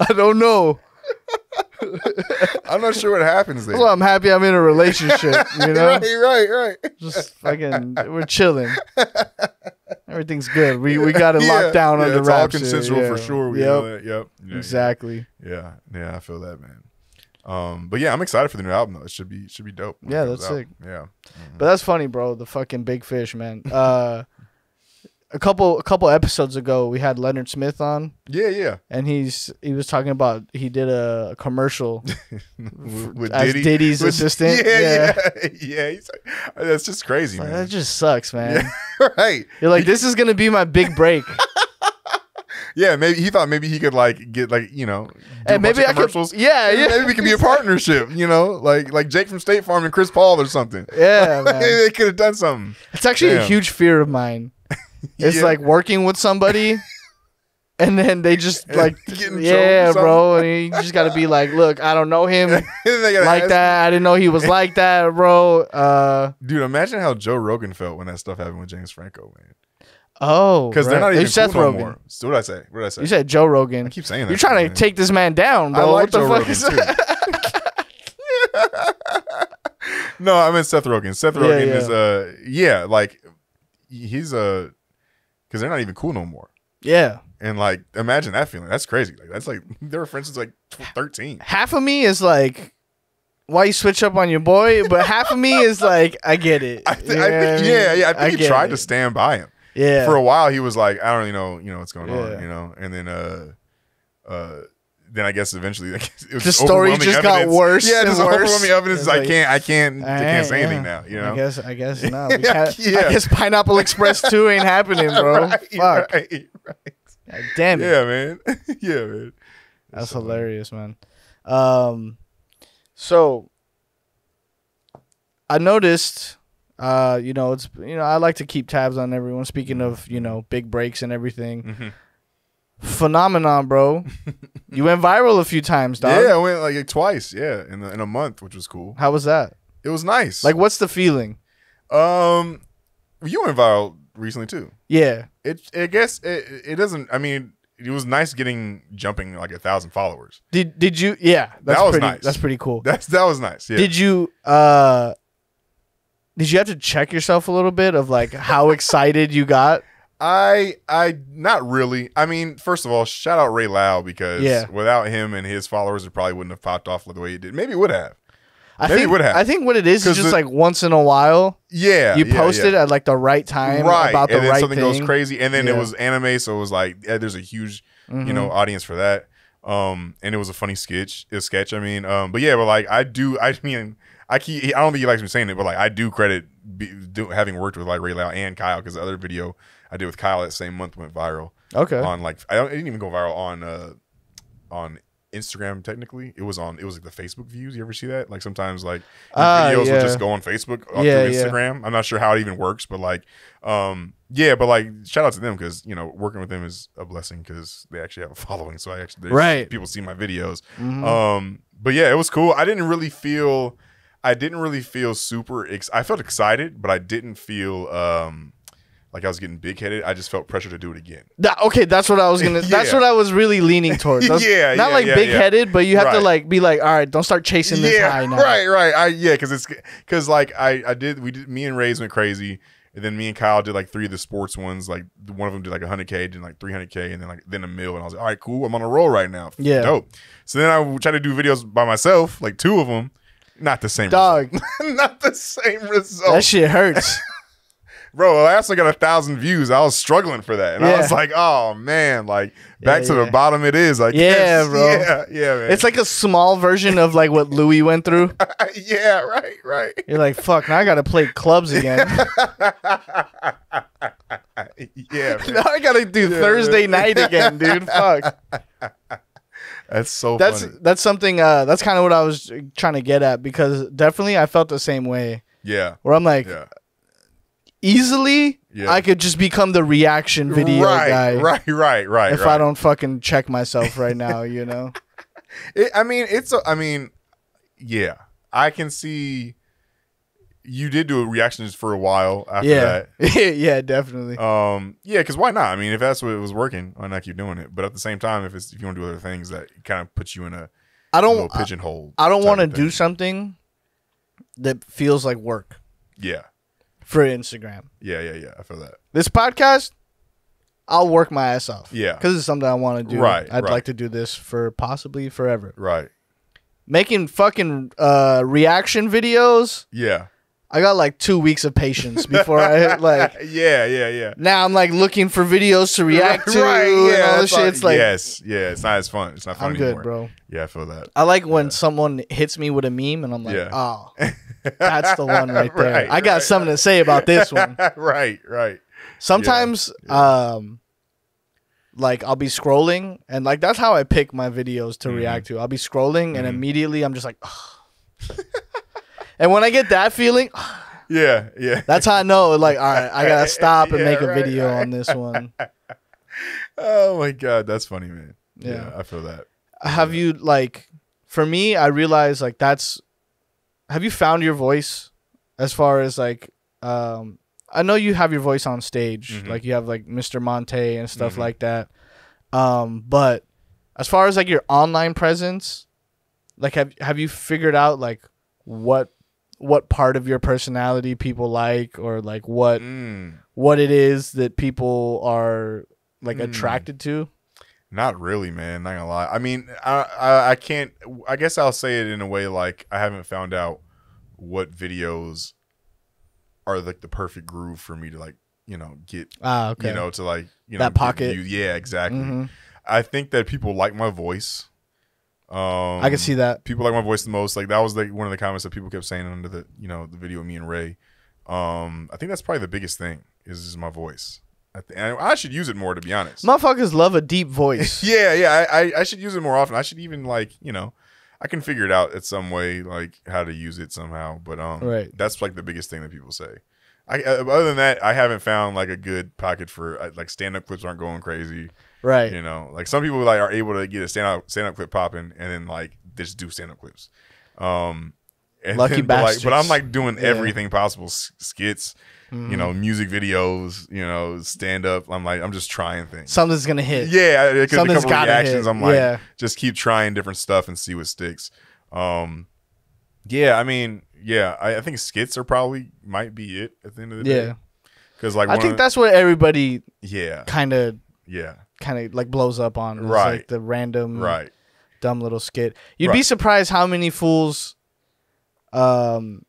S1: I don't know.
S2: I'm not sure what happens there.
S1: Why I'm happy I'm in a relationship. You [LAUGHS] know,
S2: right, right, right.
S1: just fucking, we're chilling. Everything's good. We we got it
S2: Yeah,
S1: locked down
S2: yeah,
S1: under
S2: it's all
S1: wraps.
S2: consensual
S1: yeah.
S2: for sure. We
S1: Yep.
S2: that. Yep. Yeah,
S1: Exactly.
S2: Yeah, yeah, I feel that, man. Um, but yeah, I'm excited for the new album though. It should be should be dope.
S1: Yeah, that's sick.
S2: Yeah.
S1: But that's funny, bro. The fucking big fish, man. Uh, a couple a couple episodes ago, we had Leonard Smith on,
S2: Yeah, yeah.
S1: and he's he was talking about he did a commercial [LAUGHS]
S2: with, with
S1: as
S2: Diddy.
S1: Diddy's
S2: With-
S1: assistant.
S2: Yeah,
S1: Yeah.
S2: yeah, [LAUGHS] yeah. He's like, oh, that's just crazy,
S1: Like,
S2: man.
S1: that just sucks, man. [LAUGHS]
S2: right.
S1: You're like, this is gonna be my big break,
S2: Yeah, maybe he thought maybe he could like get like you know, do a
S1: and
S2: bunch
S1: maybe I could.
S2: commercials.
S1: Yeah, yeah,
S2: Maybe we could be a partnership, you know, like like Jake from State Farm and Chris Paul or something.
S1: yeah, man.
S2: they could have done something.
S1: It's actually a huge fear of mine. [LAUGHS] It's
S2: Yeah.
S1: like working with somebody. [LAUGHS] And then they just like,
S2: get in trouble
S1: yeah, bro. And you just got to be like, look, I don't know him [LAUGHS] like that. I didn't know he was like that, bro. Uh,
S2: Dude, imagine how Joe Rogan felt when that stuff happened with James Franco, man.
S1: oh,
S2: Because they're not even
S1: Seth
S2: cool no
S1: Rogen.
S2: more. So what did I say? What did I say?
S1: You said Joe Rogan.
S2: I keep saying that.
S1: You're trying to take this man down, bro.
S2: like
S1: what the
S2: Joe
S1: fuck
S2: Rogan
S1: is
S2: too. no, I meant Seth Rogen. Seth
S1: Yeah, yeah.
S2: is uh yeah, like he's a because they're not even cool no more.
S1: yeah.
S2: And like, imagine that feeling. That's crazy. Like that's like [LAUGHS] they were friends since like thirteen.
S1: Half of me is like, why you switch up on your boy? But half of me [LAUGHS] is like, I get it.
S2: I, thi-
S1: You
S2: I
S1: know I
S2: think,
S1: mean?
S2: yeah, yeah. I think he tried
S1: it.
S2: to stand by him.
S1: Yeah.
S2: for a while he was like, I don't really know, you know what's going
S1: Yeah.
S2: on, you know, and then uh, uh. Then I guess eventually like, it was
S1: The story just got worse
S2: Yeah, just
S1: worse.
S2: overwhelming evidence.
S1: It's
S2: I can't, I can't, I can't
S1: Alright,
S2: say anything now. You know,
S1: I guess I guess [LAUGHS] no.
S2: Yeah, yeah.
S1: I guess Pineapple Express 2 ain't happening, bro. [LAUGHS]
S2: right,
S1: Fuck.
S2: right, right.
S1: God damn it.
S2: Yeah, man. [LAUGHS] yeah, man.
S1: That's
S2: so
S1: hilarious, man. Um, so I noticed, uh, you know, it's you know, I like to keep tabs on everyone. Speaking of, you know, big breaks and everything,
S2: Mhm.
S1: Phenomenon, bro. [LAUGHS] you went viral a few times, dog.
S2: Yeah, I went like twice. Yeah, in the, in a month, which was cool.
S1: How was that?
S2: It was nice.
S1: Like, what's the feeling?
S2: um, you went viral recently too.
S1: Yeah,
S2: It, I guess it, it doesn't. I mean, it was nice getting jumping like a thousand followers.
S1: did did you? Yeah, that's
S2: That was
S1: pretty.
S2: nice.
S1: That's pretty cool.
S2: That's that was nice. Yeah.
S1: Did you? uh Did you have to check yourself a little bit of like how [LAUGHS] excited you got?
S2: I I not really. I mean, first of all, shout out Ray Lau because
S1: Yeah.
S2: without him and his followers, it probably wouldn't have popped off the way it did. Maybe it would have.
S1: I
S2: Maybe it
S1: think
S2: would have.
S1: I think what it is is just
S2: the-
S1: like once in a while
S2: Yeah,
S1: you
S2: yeah,
S1: post
S2: yeah.
S1: it at like the right time
S2: right
S1: about the
S2: and then
S1: right
S2: something
S1: thing.
S2: goes crazy and then it was anime so it was like yeah, there's a huge you
S1: Mhm.
S2: know audience for that um and it was a funny sketch a sketch i mean um but yeah but like i do i mean i keep i don't think he likes me saying it but like i do credit be, do, having worked with like ray Lau and kyle because the other video i did with kyle that same month went viral
S1: Okay.
S2: on like i don't it didn't even go viral on uh on Instagram technically it was on it was like the Facebook views you ever see that like sometimes like
S1: Ah,
S2: videos
S1: yeah.
S2: will just go on Facebook
S1: Yeah,
S2: through
S1: yeah.
S2: Instagram I'm not sure how it even works but like um yeah but like shout out to them because you know working with them is a blessing because they actually have a [LAUGHS] following so I actually
S1: Right.
S2: people see my videos
S1: Mhm.
S2: um but yeah it was cool I didn't really feel I didn't really feel super ex- I felt excited but I didn't feel um like I was getting big headed I just felt pressure to do it again
S1: That- okay, that's what I was gonna. [LAUGHS] That's what I was really leaning towards. [LAUGHS]
S2: Yeah,
S1: not
S2: yeah,
S1: like
S2: yeah,
S1: big headed, but you have to like be like, all right, don't start chasing this high now. [LAUGHS]
S2: Right, right. I yeah, because it's because like I I did we did me and Ray's went crazy, and then me and Kyle did like three of the sports ones. Like one of them did like 100k, did like 300k, and then like then a mill. And I was like, all right, cool. I'm on a roll right now.
S1: Yeah.
S2: dope. So then I tried to do videos by myself, like two of them. Not the same,
S1: Dog,
S2: not the same result,
S1: that shit hurts.
S2: Bro. I also got a thousand views. I was struggling for that, and I was like, oh man, like back
S1: Yeah,
S2: to
S1: yeah.
S2: the bottom. It is, like
S1: Yeah, [LAUGHS] bro.
S2: yeah, yeah, man.
S1: it's like a small version of like what Louis went through. [LAUGHS]
S2: yeah, right, right.
S1: You're like, fuck, now I gotta play clubs [LAUGHS] again.
S2: yeah, man.
S1: now I gotta do
S2: Yeah,
S1: Thursday night again, dude. Fuck.
S2: that's so
S1: That's
S2: funny.
S1: that's something. Uh, that's kind of what I was trying to get at because definitely I felt the same way.
S2: Yeah,
S1: Where I'm like,
S2: yeah,
S1: easily,
S2: Yeah.
S1: I could just become the reaction video
S2: right,
S1: guy [LAUGHS]
S2: right, right, right.
S1: if
S2: right.
S1: I don't fucking check myself right now. You [LAUGHS] know.
S2: It, I mean, it's. A, I mean, yeah, I can see. You did do a reactions for a while after
S1: yeah.
S2: that. [LAUGHS]
S1: yeah, definitely.
S2: Um, yeah, because why not? I mean, if that's what it was working, why not keep doing it? But at the same time, if it's if you want to do other things that kind of puts you in a
S1: I don't. I,
S2: pigeonhole,
S1: I don't want to do something that feels like work
S2: Yeah,
S1: for Instagram.
S2: yeah, yeah, yeah. I feel that.
S1: This podcast, I'll work my ass off.
S2: Yeah.
S1: because it's something I want to do.
S2: Right,
S1: I'd
S2: right.
S1: like to do this for possibly forever.
S2: Right.
S1: Making fucking uh, reaction videos.
S2: Yeah.
S1: I got like two weeks of patience before I [LAUGHS] like.
S2: yeah, yeah, yeah.
S1: Now I'm like looking for videos to react to
S2: Right,
S1: and all
S2: yeah,
S1: this
S2: it's
S1: shit.
S2: like-
S1: It's like
S2: yes, yeah, it's not as fun. It's not fun
S1: I'm good,
S2: anymore.
S1: bro.
S2: Yeah, I feel that.
S1: I like when someone hits me with a meme and I'm like,
S2: Yeah.
S1: oh, [LAUGHS] that's the one [LAUGHS] right there.
S2: Right,
S1: I got
S2: right,
S1: something to say about this one. [LAUGHS]
S2: right, right.
S1: Sometimes, um, like I'll be scrolling and like that's how I pick my videos to
S2: Mhm.
S1: react to. I'll be scrolling and
S2: Mhm.
S1: immediately I'm just like, [LAUGHS] and when I get that feeling,
S2: Yeah, yeah.
S1: that's how I know. Like, all right, I gotta stop and
S2: Yeah,
S1: make a
S2: right,
S1: video on this one.
S2: oh my god, that's funny, man. Yeah,
S1: Yeah.
S2: I feel that.
S1: Have you like, for me, I realize like that's. Have you found your voice, as far as like, um, I know you have your voice on stage,
S2: Mhm.
S1: like you have like Mr. Monte and stuff
S2: Mhm.
S1: like that. Um, but as far as like your online presence, like have have you figured out like what what part of your personality people like or like what
S2: Mm,
S1: what it is that people are like
S2: Mm.
S1: attracted to?
S2: Not really, man. Not gonna lie. I mean, I, I I can't. I guess I'll say it in a way like I haven't found out what videos are like the perfect groove for me to like you know get
S1: Ah, okay.
S2: you know to like you know
S1: That pocket.
S2: views. Yeah, exactly.
S1: Mhm.
S2: I think that people like my voice. Um,
S1: I can see that.
S2: people like my voice the most. Like that was like one of the comments that people kept saying under the you know the video of me and Ray. Um, I think that's probably the biggest thing is, is my voice. I, th- I should use it more to be honest.
S1: Motherfuckers love a deep voice. [LAUGHS]
S2: yeah, yeah. I, I I should use it more often. I should even like you know. I can figure it out at some way, like how to use it somehow. But um,
S1: Right.
S2: that's like the biggest thing that people say. I uh, other than that, I haven't found like a good pocket for uh, like stand up clips aren't going crazy.
S1: Right.
S2: You know, like some people like are able to get a stand up stand up clip popping and then like just do stand up clips. Um, and
S1: Lucky
S2: then, but, like, but I'm like doing
S1: Yeah.
S2: everything possible, skits,
S1: Mhm.
S2: you know, music videos, you know, stand up. I'm like, I'm just trying things.
S1: Something's gonna hit.
S2: Yeah,
S1: Something's
S2: couple
S1: gotta
S2: reactions,
S1: hit.
S2: I'm like,
S1: Yeah.
S2: just keep trying different stuff and see what sticks. Um, yeah, I mean, yeah, I, I think skits are probably might be it at the end of the day.
S1: Yeah.
S2: because like
S1: I think that's what everybody
S2: yeah,
S1: kind of
S2: yeah,
S1: kind of like blows up on.
S2: Right.
S1: Like the random
S2: right.
S1: dumb little skit. You'd be surprised how many fools um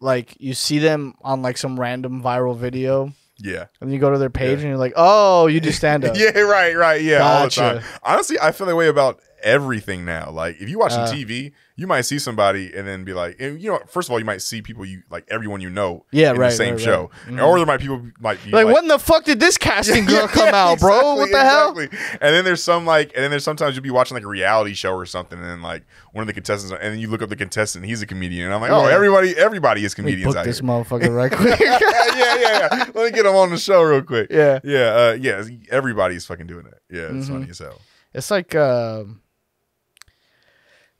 S1: like you see them on like some random viral video
S2: Yeah.
S1: and you go to their page
S2: Yeah.
S1: and you're like, "Oh, you do stand [LAUGHS] up."
S2: yeah, right, right. Yeah, all the
S1: Gotcha.
S2: time. Honestly, I feel that way about everything now. Like, if you watching
S1: Uh.
S2: TV, you might see somebody and then be like, and you know, first of all, you might see people you like, everyone you know,
S1: Yeah,
S2: in
S1: right,
S2: the same
S1: right,
S2: show,
S1: right. Mhm.
S2: or there might people might be
S1: Like,
S2: like,
S1: when the fuck did this casting [LAUGHS] girl come
S2: yeah,
S1: out, bro?
S2: exactly,
S1: what the hell?
S2: And then there's some like, and then there's sometimes you'll be watching like a reality show or something, and then like one of the contestants, and then you look up the contestant, he's a comedian, and I'm like, oh,
S1: Yeah.
S2: everybody, everybody is comedians
S1: book this
S2: here.
S1: motherfucker right [LAUGHS] quick.
S2: yeah, yeah, yeah. [LAUGHS] Let me get him on the show real quick.
S1: yeah.
S2: Yeah, uh, yeah. Everybody's fucking doing it. Yeah, it's
S1: Mhm.
S2: funny as hell.
S1: It's like um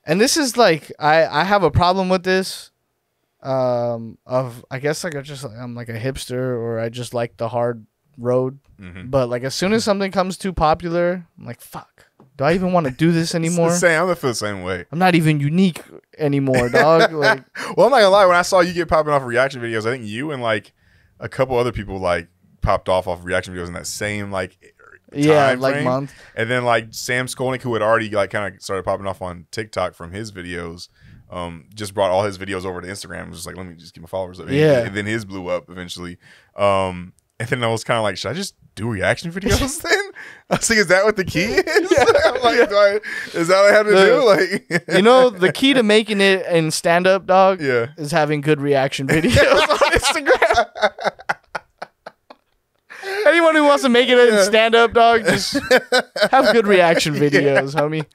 S1: and this is like I I have a problem with this um of I guess like I just I'm like a hipster or I just like the hard road
S2: hmm
S1: but like as soon as something comes too popular I'm like fuck do I even want to do this [LAUGHS] anymore
S2: Same. I'm gonna feel the same way.
S1: I'm not even unique anymore dog [LAUGHS] like
S2: Well, I'm not gonna lie. When I saw you get popping off reaction videos, I think you and like a couple other people like popped off off reaction videos in that same like
S1: yeah like
S2: frame.
S1: month
S2: And then like Sam Skolnick, who had already like kind of started popping off on TikTok from his videos, um, just brought all his videos over to Instagram. and was just like, let me just get my followers up. And-
S1: Yeah.
S2: And then his blew up eventually. Um, and then I was kind of like, should I just do reaction videos [LAUGHS] then? I was like, is that what the key is? [LAUGHS] I'm like, do I, is that what I have to
S1: The-
S2: do? [LAUGHS] Like,
S1: you know the key to making it in stand up dog
S2: yeah.
S1: is having good reaction videos on Instagram. Anyone who wants to make it in stand up, dog, just [LAUGHS] have good reaction videos, homie.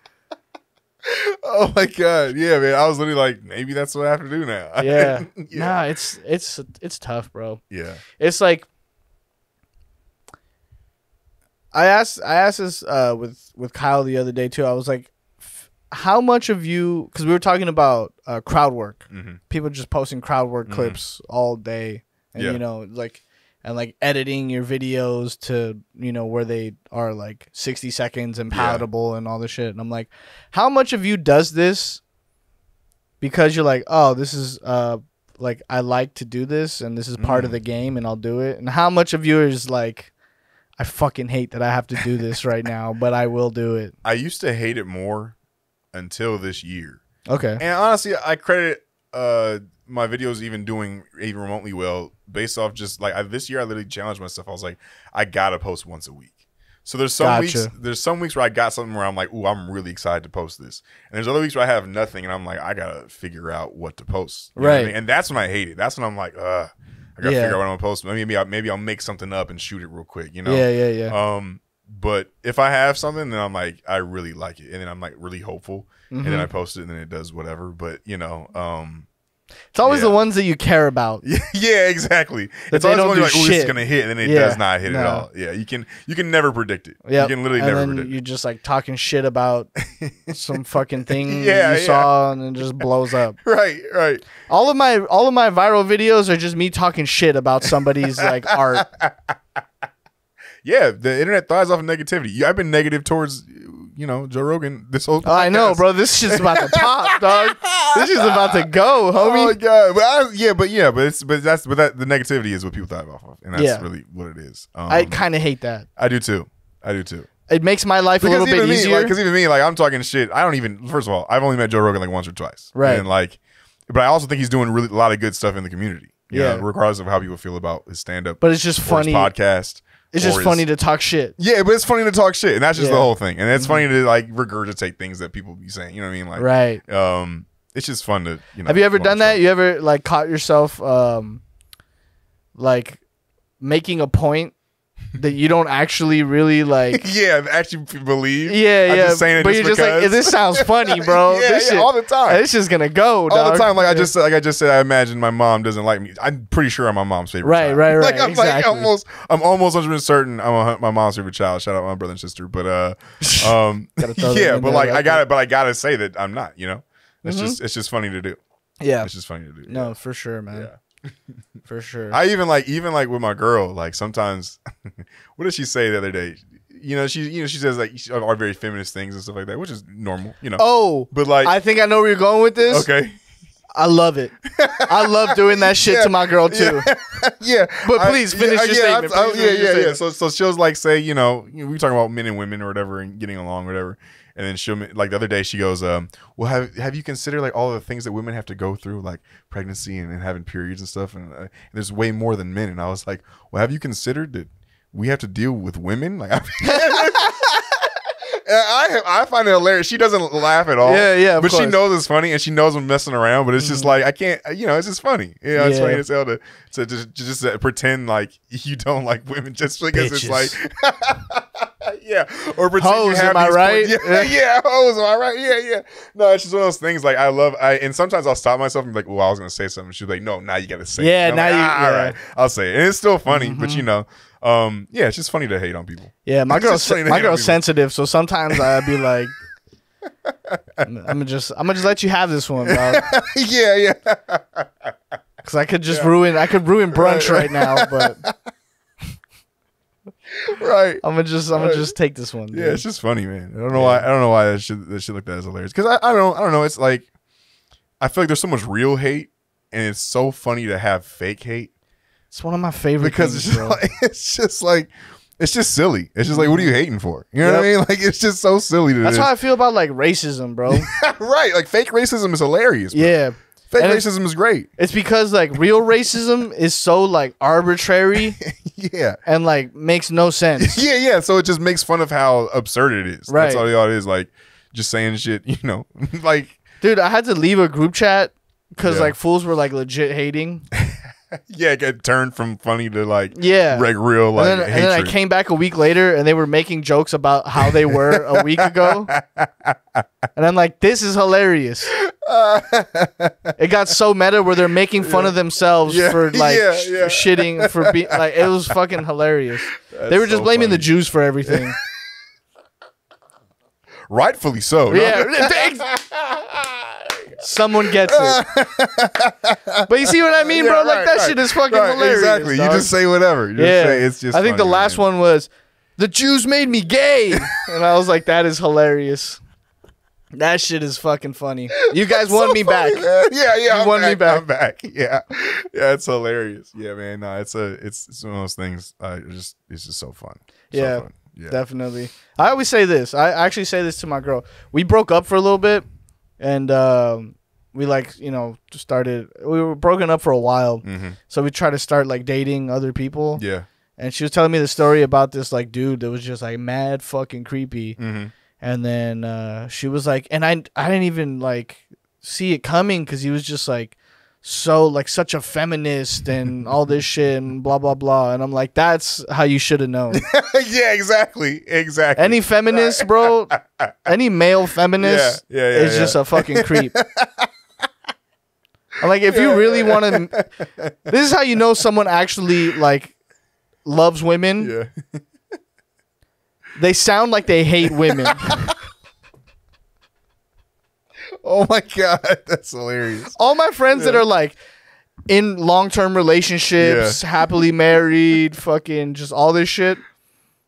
S2: Oh my god, yeah, man. I was literally like, maybe that's what I have to do now. [LAUGHS]
S1: Yeah.
S2: yeah,
S1: Nah, it's it's it's tough, bro.
S2: yeah.
S1: It's like I asked I asked this uh, with with Kyle the other day too. I was like, how much of you? Because we were talking about uh, crowd work.
S2: hmm
S1: people just posting crowd work
S2: Mhm.
S1: clips all day and
S2: Yeah.
S1: you know like and like editing your videos to you know where they are like 60 seconds and
S2: Yeah.
S1: palatable and all this shit and i'm like how much of you does this because you're like oh this is uh like i like to do this and this is part of
S2: Mm.
S1: the game and i'll do it and how much of you is like i fucking hate that i have to do this right now [LAUGHS] but i will do it
S2: I used to hate it more until this year.
S1: okay
S2: And honestly, I credit uh my videos even doing even remotely well based off just like I, this year I literally challenged myself. I was like, I gotta post once a week. So there's some
S1: Gotcha.
S2: weeks there's some weeks where I got something where I'm like, ooh, I'm really excited to post this. And there's other weeks where I have nothing and I'm like, I gotta figure out what to post. You know I
S1: Right.
S2: mean? And that's when I hate it. That's when I'm like, uh, I gotta
S1: Yeah.
S2: figure out what I'm gonna post. Maybe I'll maybe I'll make something up and shoot it real quick, you know?
S1: yeah yeah yeah
S2: Um, but if I have something, then I'm like, I really like it, and then I'm like really hopeful, and then
S1: Mhm.
S2: I post it, and then it does whatever. But you know, um,
S1: it's always
S2: yeah.
S1: the ones that you care about [LAUGHS]
S2: yeah, exactly.
S1: That
S2: it's always
S1: do
S2: you're like, oh,
S1: shit.
S2: gonna hit, and then it
S1: Yeah,
S2: does not hit at all. Yeah, you can you can never predict it.
S1: Yep.
S2: You can literally
S1: and
S2: never
S1: then
S2: predict
S1: you're just like talking shit about some fucking thing [LAUGHS]
S2: Yeah,
S1: you
S2: yeah.
S1: saw and it just blows up. [LAUGHS]
S2: Right, right.
S1: All of my all of my viral videos are just me talking shit about somebody's like art.
S2: Yeah, the internet thrives off of negativity. I've been negative towards you know Joe Rogan this whole.
S1: Oh, I know, bro. This shit's about to pop, [LAUGHS] dog. This is about to go,
S2: Oh my
S1: homie.
S2: god! But I, yeah, but yeah, but it's but that's but that the negativity is what people thrive off of, and that's
S1: Yeah.
S2: really what it is. Um,
S1: I kind of hate that.
S2: I do too. I do too.
S1: It makes my life a little bit
S2: me,
S1: easier.
S2: because even me, like I'm talking shit. I don't even. First of all, I've only met Joe Rogan like once or twice,
S1: Right.
S2: And like, but I also think he's doing really a lot of good stuff in the community.
S1: Yeah.
S2: know, regardless of how people feel about his stand up
S1: But it's just funny.
S2: his podcast.
S1: It's just funny to talk shit.
S2: Yeah, but it's funny to talk shit, and that's just the
S1: Yeah. Mm-hmm.
S2: whole thing. And it's funny to like regurgitate things that people be saying. You know what I mean? Like,
S1: Right.
S2: um, it's just fun to you know.
S1: Have you ever done that? You ever like caught yourself um like making a point that you don't actually really like [LAUGHS]
S2: yeah, actually believe.
S1: Yeah,
S2: I'm
S1: yeah.
S2: just saying it
S1: but
S2: just
S1: you're just like, this sounds funny, [LAUGHS] bro.
S2: yeah,
S1: this
S2: yeah,
S1: shit,
S2: all the time.
S1: this is gonna go,
S2: all
S1: dog.
S2: the time. Like I just like I just said, I imagine my mom doesn't like me. I'm pretty sure I'm my mom's favorite.
S1: Right,
S2: child.
S1: right, right,
S2: Like I'm
S1: exactly.
S2: like almost, I'm almost 100 certain I'm a, my mom's favorite child. Shout out my brother and sister. But uh, [LAUGHS] um,
S1: Gotta throw that
S2: yeah, but like I got it, but I gotta say that I'm not. You know, it's
S1: Mhm.
S2: just it's just funny to do.
S1: yeah,
S2: It's just funny to do.
S1: no, for sure, man,
S2: Yeah. [LAUGHS]
S1: for sure.
S2: I even like even like with my girl, like sometimes [LAUGHS] what did she say the other day? You know, she you know, she says like are very feminist things and stuff like that, which is normal, you know.
S1: oh,
S2: But like
S1: I think I know where you're going with this.
S2: okay.
S1: I love it. I love doing that shit
S2: Yeah.
S1: to my girl too.
S2: yeah. [LAUGHS]
S1: But please finish
S2: yeah,
S1: your statement.
S2: I- I- yeah, yeah, yeah. So so she'll like say, you know, you know, we talking about men and women or whatever and getting along or whatever. And then she'll like the other day she goes, um, well have have you considered like all the things that women have to go through, like pregnancy and, and having periods and stuff and, uh, and there's way more than men. And I was like, well, have you considered that we have to deal with women? Like [LAUGHS] I [LAUGHS] I, I find it hilarious. She doesn't laugh at all.
S1: Yeah, yeah,
S2: but she
S1: course. Mm-hmm.
S2: knows it's funny and she knows I'm messing around. But it's just like I can't. You know, it's just funny. You know, it's
S1: Yeah.
S2: funny as hell to to just, just uh, pretend like [LAUGHS] you don't like women just because it's like. [LAUGHS] yeah, or pretend have
S1: am I right?
S2: points- [LAUGHS] Yeah, yeah, hoes, am I right? Yeah, yeah. No, it's just one of those things. Like I love, I and sometimes I'll stop myself and be like, "Well, I was gonna say something." She's like, "No, now you gotta say."
S1: Yeah,
S2: it.
S1: Now
S2: like,
S1: you-
S2: "Ah,
S1: yeah. Mm-hmm.
S2: right, I'll say it, and it's still funny, but you know, um, yeah, it's just funny to hate on people.
S1: Yeah, my [LAUGHS]
S2: It's
S1: girl's
S2: just funny to
S1: my girl's sensitive, so sometimes I'd be like, I'm gonna just I'm gonna just let you have this one, dog,
S2: yeah, yeah.
S1: because I could just ruin I could ruin brunch right, now, but [LAUGHS]
S2: right.
S1: I'm gonna just I'm gonna
S2: Right.
S1: just take this one.
S2: Yeah, it's just funny, man. I don't know why. I don't know why that should that should look that as hilarious. Because I, I don't I don't know. It's like I feel like there's so much real hate, and it's so funny to have fake hate
S1: It's one of my favorite
S2: because
S1: things,
S2: it's just [LAUGHS] like it's just like it's just silly. It's just like what are you mm-hmm. hating for? You know what I mean? [LAUGHS] Like it's just so silly to
S1: That's
S2: do.
S1: how I feel about like racism, bro.
S2: right. Like fake racism is hilarious. bro.
S1: yeah.
S2: Fake
S1: And
S2: racism is great.
S1: It's because like real racism is so like arbitrary [LAUGHS]
S2: Yeah.
S1: and like makes no sense. [LAUGHS]
S2: Yeah, yeah. So it just makes fun of how absurd it is.
S1: Right.
S2: That's all, all it is. Like just saying shit, [LAUGHS] you know. like
S1: Dude, I had to leave a group chat because
S2: Yeah.
S1: like fools were like legit hating. [LAUGHS]
S2: yeah, get turned from funny to like
S1: Yeah.
S2: reg real like
S1: and, then, and then I came back a week later and they were making jokes about how they were a week ago. [LAUGHS] And I'm like, this is hilarious. it got so meta where they're making fun of themselves
S2: Yeah,
S1: for [LAUGHS] like
S2: yeah,
S1: sh- shitting for being like it was fucking hilarious. they were just
S2: so
S1: blaming the. Jews for everything.
S2: Rightfully so.
S1: yeah. Someone gets it. [LAUGHS] But you see what I mean,
S2: Yeah,
S1: bro? Like
S2: right,
S1: that
S2: right.
S1: shit is fucking
S2: Right,
S1: hilarious.
S2: Exactly.
S1: dog.
S2: You just say whatever. You just
S1: yeah,
S2: say it's just
S1: I think the
S2: funny,
S1: last
S2: man.
S1: one was the Jews made me gay, [LAUGHS] and I was like, that is hilarious. That shit is fucking funny. You guys won me back.
S2: Yeah, yeah.
S1: You
S2: I'm
S1: won me back.
S2: I'm back. [LAUGHS] Yeah, yeah. It's hilarious. Yeah, man. No, it's a it's, it's one of those things. Uh, it's just it's just so fun. So
S1: Yeah,
S2: fun. yeah.
S1: Definitely. I always say this. I actually say this to my girl. We broke up for a little bit, and um, we like you know started. We were broken up for a while,
S2: hmm
S1: so we tried to start like dating other people.
S2: Yeah.
S1: And she was telling me the story about this like dude that was just like mad fucking creepy.
S2: hmm
S1: And then uh, she was like, and I I didn't even like see it coming because he was just like so like such a feminist and all this shit and blah blah blah. And I'm like, that's how you should have known. [LAUGHS]
S2: yeah. Exactly. Exactly.
S1: Any feminist, bro, [LAUGHS] any male feminist
S2: Yeah, yeah, yeah,
S1: is just a fucking creep. I'm [LAUGHS] like, if you really want to, this is how you know someone actually like loves women.
S2: yeah.
S1: They sound like they hate women. [LAUGHS]
S2: Oh my god, that's hilarious.
S1: All my friends that are like in long term relationships, happily married, fucking just all this shit.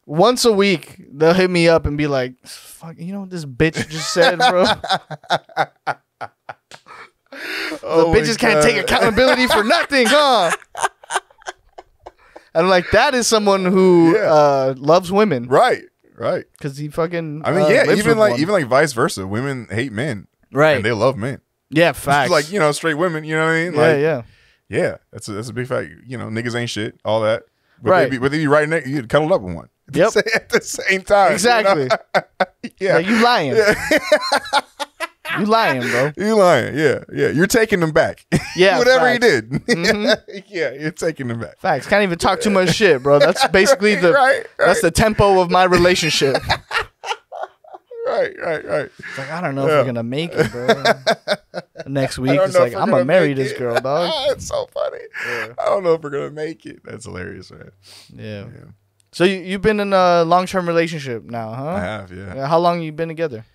S1: Once a week, they'll hit me up and be like, "Fuck, you know what this bitch just said, bro? [LAUGHS]
S2: Oh
S1: the bitches can't take accountability for nothing, huh?" [LAUGHS] And I'm like, that is someone who
S2: Yeah.
S1: uh, loves women
S2: Right. Right.
S1: because he fucking.
S2: I mean,
S1: uh,
S2: yeah. Even like
S1: one.
S2: even like vice versa. Women hate men
S1: right,
S2: and they love men.
S1: yeah, [LAUGHS] facts.
S2: Like you know, straight women. You know what I mean?
S1: yeah,
S2: Like,
S1: yeah.
S2: Yeah, that's a, that's a big fact. You know, niggas ain't shit, all that. But
S1: Right.
S2: They be, but they be right next. You cuddle up with one. [LAUGHS]
S1: Yep.
S2: At the same time. you know?
S1: Exactly. [LAUGHS]
S2: yeah.
S1: Like, you lying. you lying, bro.
S2: You lying? Yeah, yeah. You're taking them back.
S1: Yeah,
S2: whatever
S1: facts.
S2: he did.
S1: Mhm.
S2: yeah, you're taking them back.
S1: Facts. Can't even talk too much shit, bro. That's basically the
S2: right,
S1: that's the tempo of my relationship.
S2: Right, right, right.
S1: It's like I don't know if we're gonna make it, bro. [LAUGHS] Next week, it's like I'm gonna marry this
S2: it.
S1: girl, dog. [LAUGHS]
S2: it's so funny.
S1: Yeah.
S2: I don't know if we're gonna make it. That's hilarious, man.
S1: Yeah.
S2: Yeah,
S1: So you you've been in a long term relationship now, huh?
S2: I have. Yeah,
S1: Yeah, How long you been together?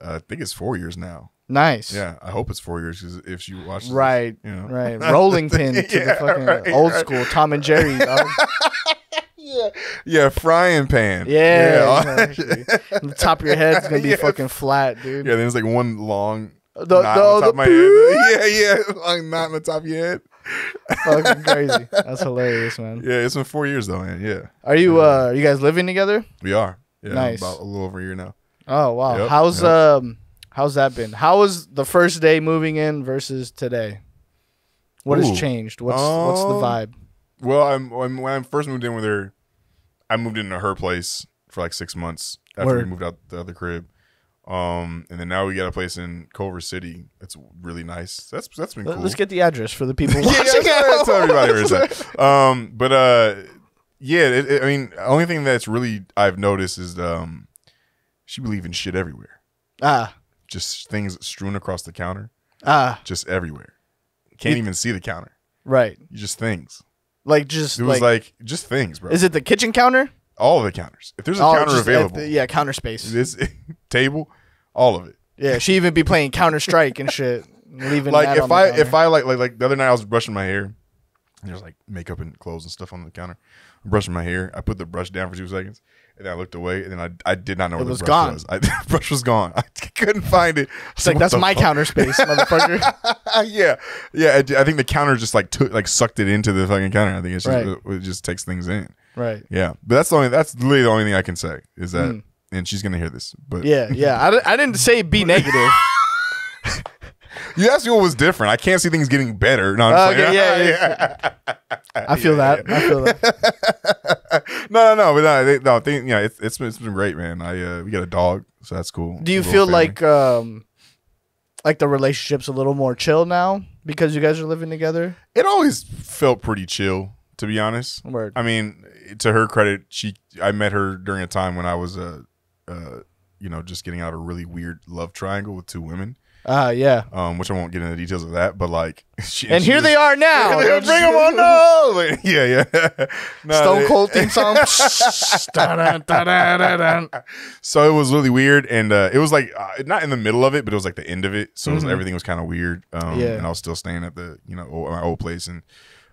S2: Uh, I think it's four years now.
S1: Nice.
S2: Yeah, I hope it's four years because if she watches, this,
S1: Right.
S2: you know,
S1: Right. [LAUGHS] Rolling pin to the fucking
S2: right,
S1: old
S2: right.
S1: school Tom and Jerry.
S2: Yeah, yeah, frying pan.
S1: Yeah.
S2: yeah, [LAUGHS]
S1: the top of your head head's gonna be [LAUGHS]
S2: Yeah.
S1: fucking flat, dude.
S2: Yeah, then there's like one long
S1: The,
S2: knot
S1: the,
S2: on the top
S1: the
S2: of my head. [LAUGHS] Yeah, yeah, long knot on the top of your head.
S1: fucking crazy. That's hilarious, man.
S2: Yeah, it's been four years though, man. Yeah,
S1: Are you uh are you guys living together?
S2: we are. Yeah,
S1: Nice.
S2: about a little over a year now.
S1: Oh wow.
S2: Yep,
S1: how's
S2: yep.
S1: um how's that been? How was the first day moving in versus today? What has changed? What's what's the
S2: Um,
S1: vibe?
S2: Well, I'm when, when I first moved in with her, I moved into her place for like six months after we moved out the other crib. Um, and then now we got a place in Culver City. It's really nice. That's that's been
S1: Let-
S2: cool.
S1: Let's get the address for the people [LAUGHS]
S2: yeah,
S1: watching.
S2: yeah, that's tell everybody where it's at. [LAUGHS] Um, but uh, yeah, it, it- I mean, only thing that's really I've noticed is um, she be in shit everywhere.
S1: ah,
S2: Just things strewn across the counter,
S1: ah,
S2: just everywhere. Can't
S1: You-
S2: even see the counter.
S1: right.
S2: You just things.
S1: Like just
S2: It was
S1: like,
S2: like, just things, bro.
S1: is it the kitchen counter?
S2: all of the counters. If there's a
S1: Oh,
S2: counter
S1: just
S2: available,
S1: the- yeah, counter space.
S2: this [LAUGHS] table, all of it.
S1: Yeah, she even be playing Counter Strike and shit. Leaving
S2: like if I if I like like like the other night I was brushing my hair. and There's like makeup and clothes and stuff on the counter. I'm brushing my hair. I put the brush down for two seconds, and I looked away, and then I I did not know
S1: It
S2: where
S1: was
S2: the brush
S1: gone.
S2: was. I, [LAUGHS] the brush was gone. I couldn't find it.
S1: it's like that's my counter space, motherfucker. [LAUGHS]
S2: yeah, yeah. I, I think the counter just like took like sucked it into the fucking counter. I think it's just,
S1: Right.
S2: it, it just takes things in.
S1: right.
S2: Yeah, but that's the only that's literally the only thing I can say is that,
S1: Mm.
S2: and she's gonna hear this. But
S1: Yeah, yeah. I, di- I didn't say be [LAUGHS] negative.
S2: You asked me what was different. I can't see things getting better. No, I'm just
S1: Okay,
S2: playing.
S1: yeah, I feel that. I feel that.
S2: No, no, no, but no, they, no. They, yeah, it's, it's been it's been great, man. I uh, we got a dog, so that's cool.
S1: Do you feel
S2: family.
S1: like um like the relationship's a little more chill now because you guys are living together?
S2: it always felt pretty chill, to be honest.
S1: Word.
S2: I mean, to her credit, she I met her during a time when I was uh, uh, you know, just getting out of a really weird love triangle with two women.
S1: Ah, yeah.
S2: Um, which I won't get into the details of that, but like, [LAUGHS] she,
S1: And
S2: she
S1: here
S2: was-
S1: they are now. [LAUGHS]
S2: Bring them on, [LAUGHS] no! Like, yeah, yeah. No,
S1: Stone Cold theme song.
S2: So it was really weird, and uh, it was like uh, not in the middle of it, but it was like the end of it. So it was,
S1: Mhm.
S2: everything was kind of weird. Um,
S1: Yeah.
S2: and I was still staying at the you know old, my old place and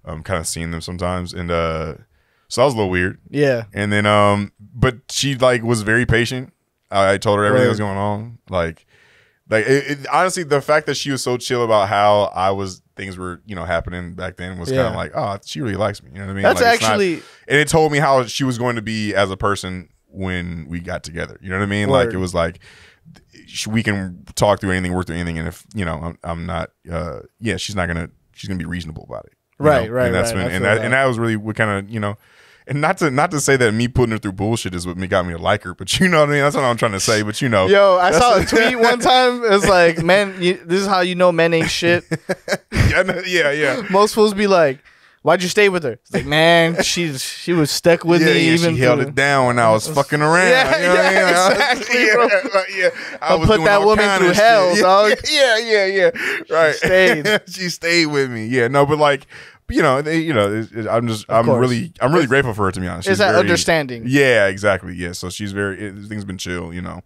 S2: um, kind of seeing them sometimes, and uh, so that was a little weird.
S1: Yeah.
S2: And then um, but she like was very patient. I, I told her everything that was going on, like. Like it, it, honestly, the fact that she was so chill about how I was, things were, you know, happening back then was kind of like, oh, she really likes me. You know what I mean?
S1: That's
S2: Like, it's not-
S1: actually
S2: and it told me how she was going to be as a person when we got together. You know what I mean? Like it was like we can talk through anything, work through anything, and if you know, I'm, I'm not. uh Yeah, she's not gonna. She's gonna be reasonable about it.
S1: Right,
S2: know?
S1: right,
S2: And that's
S1: right.
S2: Been and that,
S1: that.
S2: and that was really what kind of you know. And not to not to say that me putting her through bullshit is what me got me to like her, but you know what I mean. That's what I'm trying to say. But you know,
S1: Yo, I saw a [LAUGHS] tweet one time. It's like, man, you, this is how you know men ain't shit. [LAUGHS]
S2: yeah, yeah, yeah.
S1: Most fools be like, "Why'd you stay with her?" It's like, man, she she was stuck with
S2: yeah,
S1: me
S2: yeah,
S1: even
S2: she held it down when I was [LAUGHS] fucking around.
S1: Yeah,
S2: you know I mean?
S1: yeah,
S2: I was-
S1: exactly,
S2: yeah, like, yeah, I was
S1: put that woman through hell,
S2: shit.
S1: dog.
S2: Yeah, yeah, yeah, yeah. Right.
S1: stayed.
S2: she stayed with me. Yeah, no, but like, you know, they, you know, it, it- I'm just, I'm
S1: course.
S2: really, I'm really grateful for her to be honest.
S1: Is that
S2: very-
S1: understanding?
S2: Yeah, exactly. Yeah, so she's very, it, things been chill. You know,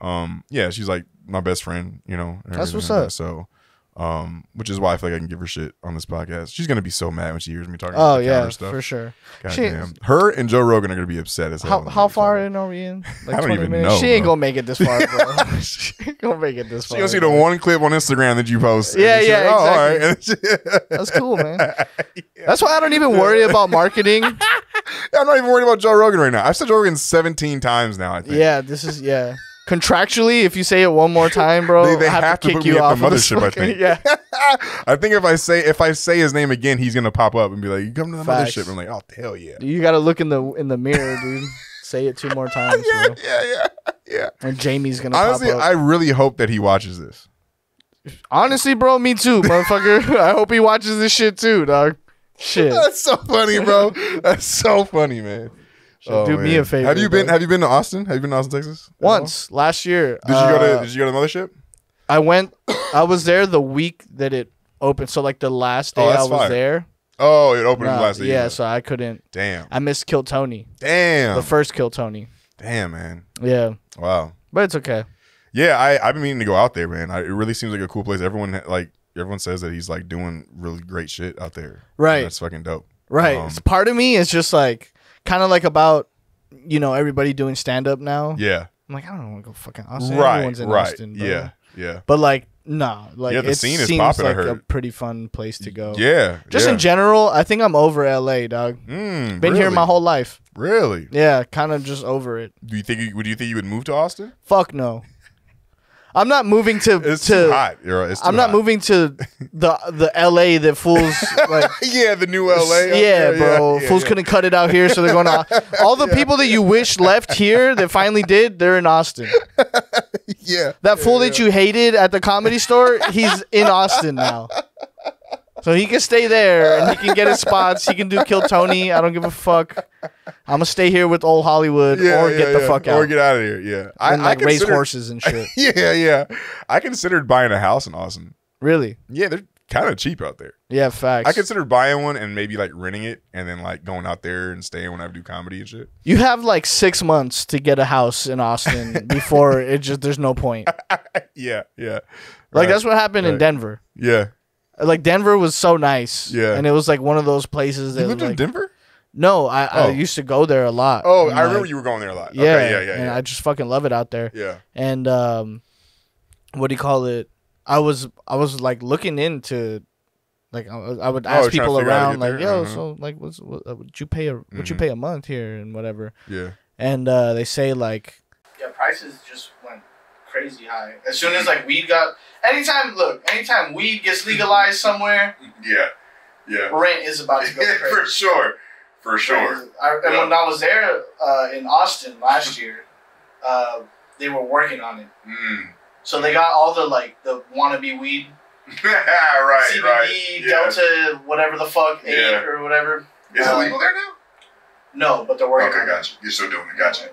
S2: um, yeah, she's like my best friend. You know,
S1: That's what's up.
S2: that. So. Um, which is why I feel like I can give her shit on this podcast. She's gonna be so mad when she hears me talking
S1: Oh
S2: about
S1: yeah,
S2: stuff.
S1: for sure.
S2: God
S1: She-
S2: damn. Her and Joe Rogan are gonna be upset as hell.
S1: How how far in are we in? [LAUGHS] Like
S2: I don't even
S1: minutes?
S2: know,
S1: She ain't gonna make it this far, bro. [LAUGHS] [LAUGHS] she ain't gonna make it this
S2: She
S1: far.
S2: gonna see the one clip on Instagram that you post.
S1: Yeah, yeah,
S2: like, oh, all right.
S1: That's cool, man. That's why I don't even worry about marketing.
S2: I'm not even worried about Joe Rogan right now. I've said Joe Rogan 17 times now. I think.
S1: Yeah, this is yeah. Contractually, if you say it one more time, bro,
S2: They- they
S1: I have,
S2: have
S1: to
S2: to
S1: kick you
S2: the
S1: off of
S2: mothership, I think.
S1: Yeah, [LAUGHS]
S2: I think if I say if I say his name again, he's gonna pop up and be like, "You come to the
S1: Facts.
S2: mothership." I'm like, "Oh hell yeah,
S1: you got to look in the in the mirror, dude. say it two more [LAUGHS] times,
S2: yeah,
S1: bro.
S2: yeah, yeah, yeah."
S1: And Jamie's gonna
S2: Honestly,
S1: pop up.
S2: I really hope that he watches this.
S1: Honestly, bro, me too, motherfucker. [LAUGHS] I hope he watches this shit too, dog. Shit.
S2: That's so funny, bro. That's so funny, man. Oh,
S1: do me a favor,
S2: Have you been? Have you been to Austin? Have you been to Austin, Texas?
S1: Once last year.
S2: Did you go to?
S1: uh,
S2: Did you go to Mothership?
S1: I went. I was there the week that it opened. So like the last day
S2: Oh,
S1: I was
S2: fire.
S1: there.
S2: Oh, it opened
S1: nah,
S2: last day.
S1: yeah, so I couldn't.
S2: Damn.
S1: I missed Kill Tony,
S2: Damn.
S1: the first Kill Tony.
S2: Damn, man.
S1: Yeah,
S2: Wow.
S1: but it's okay.
S2: Yeah, I I've been meaning to go out there, man. I, it really seems like a cool place. Everyone like everyone says that he's like doing really great shit out there.
S1: Right.
S2: That's fucking dope.
S1: Right.
S2: Um,
S1: It's part of me is just like kind of like about you know everybody doing stand up now.
S2: Yeah.
S1: I'm like I don't want to go fucking Austin.
S2: right.
S1: Everyone's in
S2: right.
S1: Austin. bro.
S2: yeah. Yeah.
S1: But like nah, like
S2: Yeah, the
S1: it
S2: scene is
S1: seems
S2: popping, I
S1: like a pretty fun place to go.
S2: Yeah.
S1: Just
S2: yeah.
S1: in general, I think I'm over LA, dog.
S2: Mm,
S1: Been here my whole life.
S2: Really?
S1: Yeah, kind of just over it.
S2: Do you think? You, would you think you would move to Austin?
S1: Fuck no. I'm not moving to
S2: It's
S1: to.
S2: too hot. You're right. It's too
S1: I'm not
S2: hot.
S1: moving to the the LA that fools [LAUGHS] like.
S2: yeah, the new LA.
S1: yeah,
S2: there.
S1: bro.
S2: yeah,
S1: Fools
S2: yeah.
S1: couldn't cut it out here, so they're going to [LAUGHS] all the people that you wish left here that finally did. They're in Austin. [LAUGHS]
S2: Yeah.
S1: That fool that you hated at the comedy store, he's in Austin now. So he can stay there and he can get his spots. He can do Kill Tony. I don't give a fuck. I'm gonna stay here with old Hollywood
S2: Yeah,
S1: or
S2: yeah,
S1: get the
S2: yeah.
S1: fuck out
S2: Or get out of here. Yeah. I,
S1: and
S2: I
S1: like raise horses and [LAUGHS] shit.
S2: Yeah, yeah. I considered buying a house in Austin.
S1: Really?
S2: Yeah, they're kind of cheap out there.
S1: Yeah, facts.
S2: I considered buying one and maybe like renting it and then like going out there and staying when I do comedy and shit.
S1: You have like six months to get a house in Austin [LAUGHS] before it just there's no point. [LAUGHS]
S2: Yeah, yeah.
S1: Like
S2: Right.
S1: that's what happened in. Denver.
S2: Yeah.
S1: Like Denver was so nice.
S2: Yeah.
S1: And it was like one of those places that You
S2: lived
S1: like,
S2: in Denver?
S1: No, I, I
S2: Oh.
S1: used to go there a lot.
S2: Oh,
S1: And,
S2: I remember
S1: like,
S2: you were going there a lot.
S1: Yeah,
S2: Okay, yeah, yeah,
S1: and
S2: yeah.
S1: I just fucking love it out there.
S2: yeah.
S1: And um what do you call it? I was I was like looking into like I, I would
S2: Oh,
S1: ask
S2: trying to
S1: people
S2: figure out how to
S1: around like, "Yo,
S2: Uh-huh.
S1: so like what's what uh, would you pay a what you
S2: Mhm.
S1: pay a month here and whatever?"
S2: Yeah.
S1: and uh, they say like yeah prices just went crazy high as soon as like weed got anytime look anytime weed gets legalized [LAUGHS] somewhere
S2: Yeah. Yeah.
S1: rent is about to go [LAUGHS]
S2: For sure. For sure.
S1: I, and when I was there uh, in Austin last year uh, they were working on it
S2: Mm.
S1: so they got all the like the wannabe weed [LAUGHS]
S2: right,
S1: CBD
S2: right. Yeah.
S1: Delta whatever the fuck eight
S2: Yeah.
S1: or whatever
S2: Is it
S1: uh,
S2: legal there now?
S1: no but they're working
S2: Okay,
S1: on
S2: gotcha. You're still doing it. Gotcha.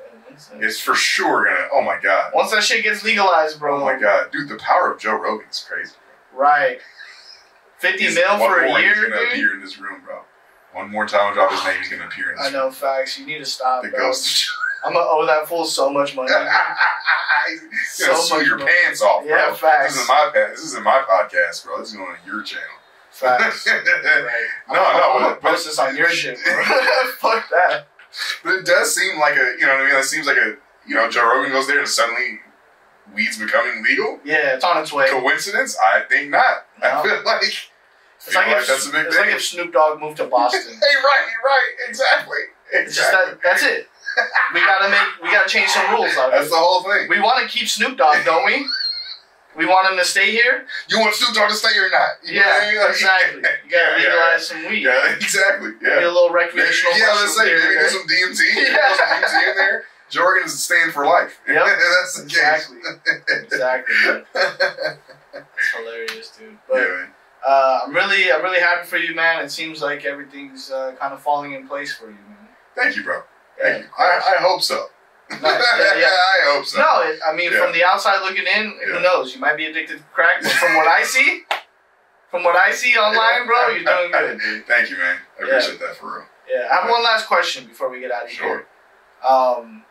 S1: It
S2: It's for sure gonna. Oh my god.
S1: once that shit gets legalized bro
S2: Oh my god, dude, the power of Joe Rogan is crazy.
S1: Right. 50
S2: He's-
S1: mil for a year,
S2: He's gonna
S1: dude?
S2: appear in this room, bro. One more time, drop his name. He's gonna appear in this room.
S1: I know, facts. You need to stop.
S2: The
S1: bro.
S2: ghost.
S1: I'm gonna owe that fool so much money. [LAUGHS]
S2: He's
S1: so
S2: gonna sue
S1: much
S2: your
S1: money.
S2: pants off, bro.
S1: Yeah, facts.
S2: This is my this isn't my podcast, bro. This is going on your channel.
S1: Facts.
S2: no, [LAUGHS]
S1: right.
S2: no,
S1: I'm gonna post this on your shit, bro. [LAUGHS] Fuck that.
S2: But it does seem like a, you know what I mean? It seems like a, you know, Joe Rogan goes there and suddenly weed's becoming legal.
S1: Yeah, it's on its way.
S2: Coincidence? I think not. I feel like,
S1: It's
S2: feel
S1: like,
S2: like
S1: if,
S2: that's a big
S1: it's
S2: thing.
S1: like if Snoop Dogg moved to [LAUGHS] Boston.
S2: hey, right, right, exactly.
S1: It's just
S2: Exactly.
S1: that. That's it. We gotta make. We gotta change some rules out
S2: That's the whole thing.
S1: We want to keep Snoop Dogg, don't we? [LAUGHS] We want him to stay here.
S2: You want Snoop Dogg to stay or not? You know what I
S1: Yeah,
S2: mean? Like-
S1: exactly. You gotta [LAUGHS]
S2: Yeah,
S1: legalize some weed.
S2: Yeah, [LAUGHS] exactly. Yeah.
S1: Get a
S2: Yeah.
S1: little recreational.
S2: yeah, let's say maybe do some DMT.
S1: Yeah.
S2: Some DMT [LAUGHS] in there. Joe Rogan's staying for life.
S1: Yep.
S2: That's the
S1: Exactly.
S2: case.
S1: Exactly. It's hilarious, dude. But
S2: yeah,
S1: uh, I'm really, I'm really happy for you, man. It seems like everything's uh, kind of falling in place for you, man.
S2: Thank you, bro.
S1: Yeah,
S2: Thank you. I, I hope so.
S1: Nice. [LAUGHS] Yeah, yeah. [LAUGHS]
S2: I hope so.
S1: No, it, I mean,
S2: Yeah.
S1: from the outside looking in, who knows? You might be addicted to crack, but from what I see, from what I see online, bro, you're doing good. [LAUGHS]
S2: Thank you, man. I appreciate that for real.
S1: Yeah. I have one last question before we get out of
S2: Sure.
S1: here. Um,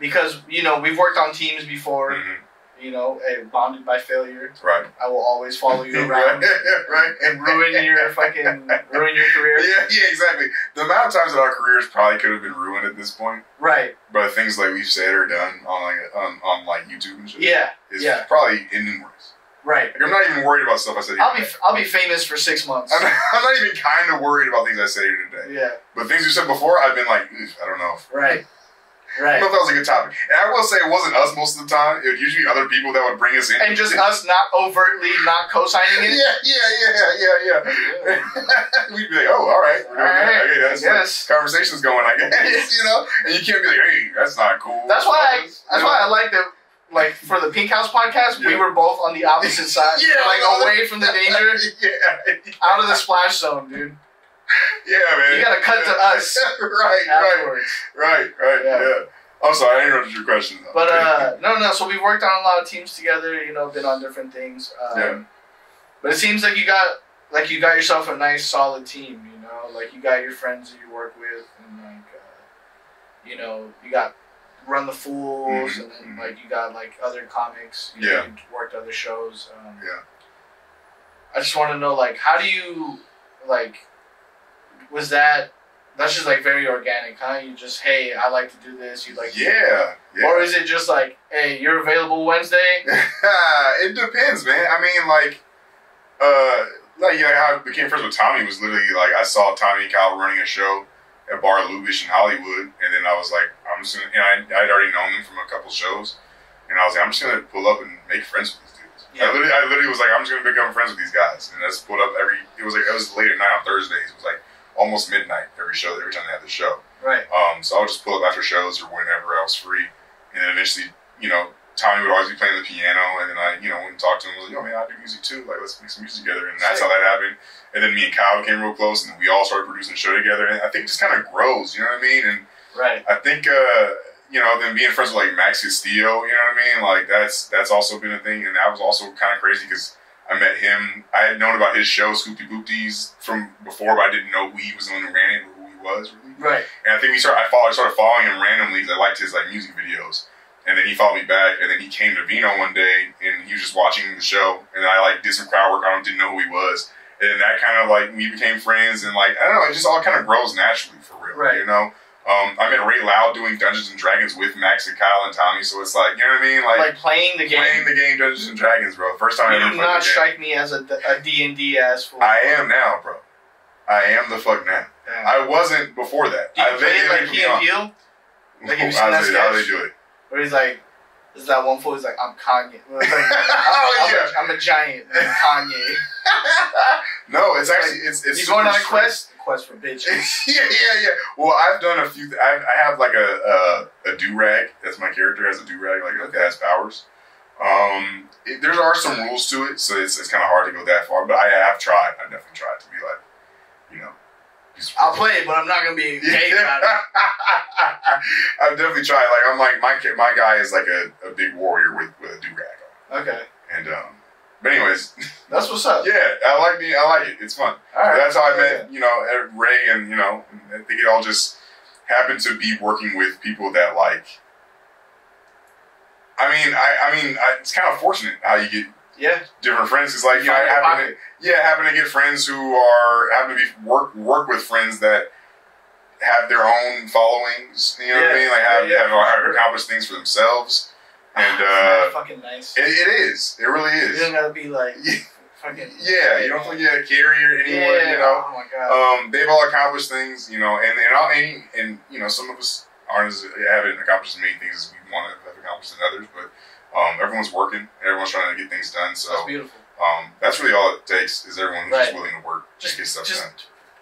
S1: because you know we've worked on teams before.
S2: Mhm.
S1: You know, hey, bonded by failure.
S2: Right.
S1: I will always follow you [LAUGHS] around [LAUGHS]
S2: right.
S1: and ruin your fucking ruin your career. [LAUGHS]
S2: Yeah, yeah, exactly. The amount of times that our careers probably could have been ruined at this point
S1: Right.
S2: by things like we've said or done on like on, on like YouTube and shit.
S1: Yeah.
S2: is
S1: yeah.
S2: probably innumerous.
S1: Right.
S2: Like, I'm not even worried about stuff I said.
S1: I'll be
S2: today.
S1: I'll be famous for six months.
S2: I'm not, I'm not even kind of worried about things I said here today.
S1: Yeah.
S2: But things you said before, I've been like, "Oof, I don't know.
S1: Right.
S2: I
S1: Right.
S2: thought that was a good topic. And I will say it wasn't us most of the time. It would usually be other people that would bring us in.
S1: And just us not overtly not co-signing it?
S2: Yeah, [LAUGHS]
S1: it.
S2: yeah, yeah, yeah, yeah. [LAUGHS] We'd be like, oh, all right. We're doing
S1: All right,
S2: that. Okay, that's
S1: I guess.
S2: conversation's going, I guess. [LAUGHS] you know? And you can't be like, hey, that's not cool.
S1: That's why I,
S2: You
S1: that's
S2: know?
S1: why I like that. Like for the Pink House podcast, we were both on the opposite side,
S2: Yeah,
S1: like away from the danger,
S2: yeah,
S1: out of the splash zone, dude.
S2: Yeah, man.
S1: You gotta cut to us [LAUGHS]
S2: right, right,
S1: Afterwards.
S2: right, right.
S1: Yeah.
S2: Yeah. I'm sorry, I interrupted your question. Though.
S1: But uh, [LAUGHS] no, no. So we've worked on a lot of teams together. You know, been on different things. Um,
S2: Yeah.
S1: But it seems like you got like you got yourself a nice solid team. You know, like you got your friends that you work with, and like uh, you know you got Run the Fools,
S2: Mhm,
S1: and then
S2: mhm.
S1: like you got like other comics. You
S2: Yeah.
S1: know, you worked other shows. Um,
S2: Yeah.
S1: I just want to know like how do you like was that that's just like very organic, huh? You just hey, I like to do this. You like to do that.
S2: yeah, yeah.
S1: Or is it just like, hey, you're available Wednesday? [LAUGHS]
S2: it depends, man. I mean, like, uh, like you know, how I became friends with Tommy was literally like I saw Tommy and Kyle running a show at Bar Lubitsch in Hollywood, and then I was like, I'm just gonna, and I, I'd already known them from a couple shows, and I was like, I'm just gonna pull up and make friends with these dudes.
S1: Yeah.
S2: I literally, I literally was like, I'm just gonna become friends with these guys, and I just pulled up every. It was like it was late at night on Thursdays. It was like almost midnight every show, every time they had the show.
S1: Right.
S2: Um, so I would just pull up after shows or whenever I was free, and then eventually, you know, Tommy would always be playing the piano, and then I, you know, went and talked to him. I was like, "Yo, man, I do music too. Like, let's make some music together." And that's
S1: Sick.
S2: how that happened. And then me and Kyle came real close, and then we all started producing the show together. And I think it just kind of grows. You know what I mean? And
S1: Right.
S2: I think, uh, you know, then being friends with like Max Castillo, you know what I mean? Like that's that's also been a thing, and that was also kind of crazy because I met him. I had known about his show, Scoopy Boopties, from before, but I didn't know who he was the one who ran it or who he was really.
S1: Right.
S2: And I think we started. I followed, started following him randomly because I liked his like music videos. And then he followed me back, and then he came to Vino one day, and he was just watching the show, and I like did some crowd work on him, didn't know who he was, and that kind of like we became friends, and like I don't know, it just all kind of grows naturally for real,
S1: Right.
S2: you know. Um, I met Ray Loud doing Dungeons and Dragons with Max and Kyle and Tommy, so it's like you know what I mean, like,
S1: Like playing the game.
S2: playing the game Dungeons and Dragons, bro. First time I
S1: you
S2: ever
S1: do not strike me as a, a D&D ass fool.
S2: I am now, bro. I am the fuck now.
S1: Damn.
S2: I wasn't before that.
S1: do you
S2: I,
S1: play it like Key and. Peele? Like, have you [LAUGHS] seen
S2: how,
S1: that
S2: they, how they do it?
S1: Where he's like, is that one fool? He's like, I'm Kanye. Like, [LAUGHS] [LAUGHS] I'm,
S2: oh
S1: I'm,
S2: yeah.
S1: a, I'm a giant. I'm Kanye.
S2: no, it's actually it's it's
S1: you going on a quest? Quest for bitches. [LAUGHS]
S2: yeah, yeah, yeah. Well, I've done a few. Th- I, I have like a a, a do rag. That's my character has a do rag, like that has powers. Um, it, there are some rules to it, so it's, it's kind of hard to go that far. But I have tried. I definitely tried to be like, you know,
S1: I'll play it, but I'm not gonna be gay about it. [LAUGHS]
S2: I've definitely tried. Like I'm like my my guy is like a, a big warrior with, with a do rag on,
S1: Okay,
S2: and um. But anyways, [LAUGHS]
S1: that's what's up.
S2: yeah, I like the I like it. It's fun.
S1: All right.
S2: That's how I
S1: Yeah.
S2: met, you know, Ray, and you know, I think it all just happened to be working with people that like. I mean, I, I mean, I, it's kind of fortunate how you get
S1: Yeah.
S2: different friends. It's like you know, I happen to, yeah, happen to get friends who are happen to be work work with friends that have their own followings. You know what I mean? Like have
S1: yeah, yeah,
S2: have, have accomplished things for themselves, and uh,
S1: fucking nice.
S2: it, it is. It really
S1: you
S2: is.
S1: don't gotta be like
S2: Yeah.
S1: fucking. [LAUGHS]
S2: Yeah, you don't forget Carrie or anyone.
S1: Yeah.
S2: You know.
S1: Oh my god.
S2: Um, they've all accomplished things, you know, and and, all, and and you know, some of us aren't as haven't accomplished as many things as we want to have accomplished than others, but um, everyone's working, and everyone's trying to get things done. So
S1: that's beautiful.
S2: um, that's really all it takes is everyone who's just
S1: Right.
S2: willing to work
S1: Just,
S2: to get stuff
S1: just
S2: done.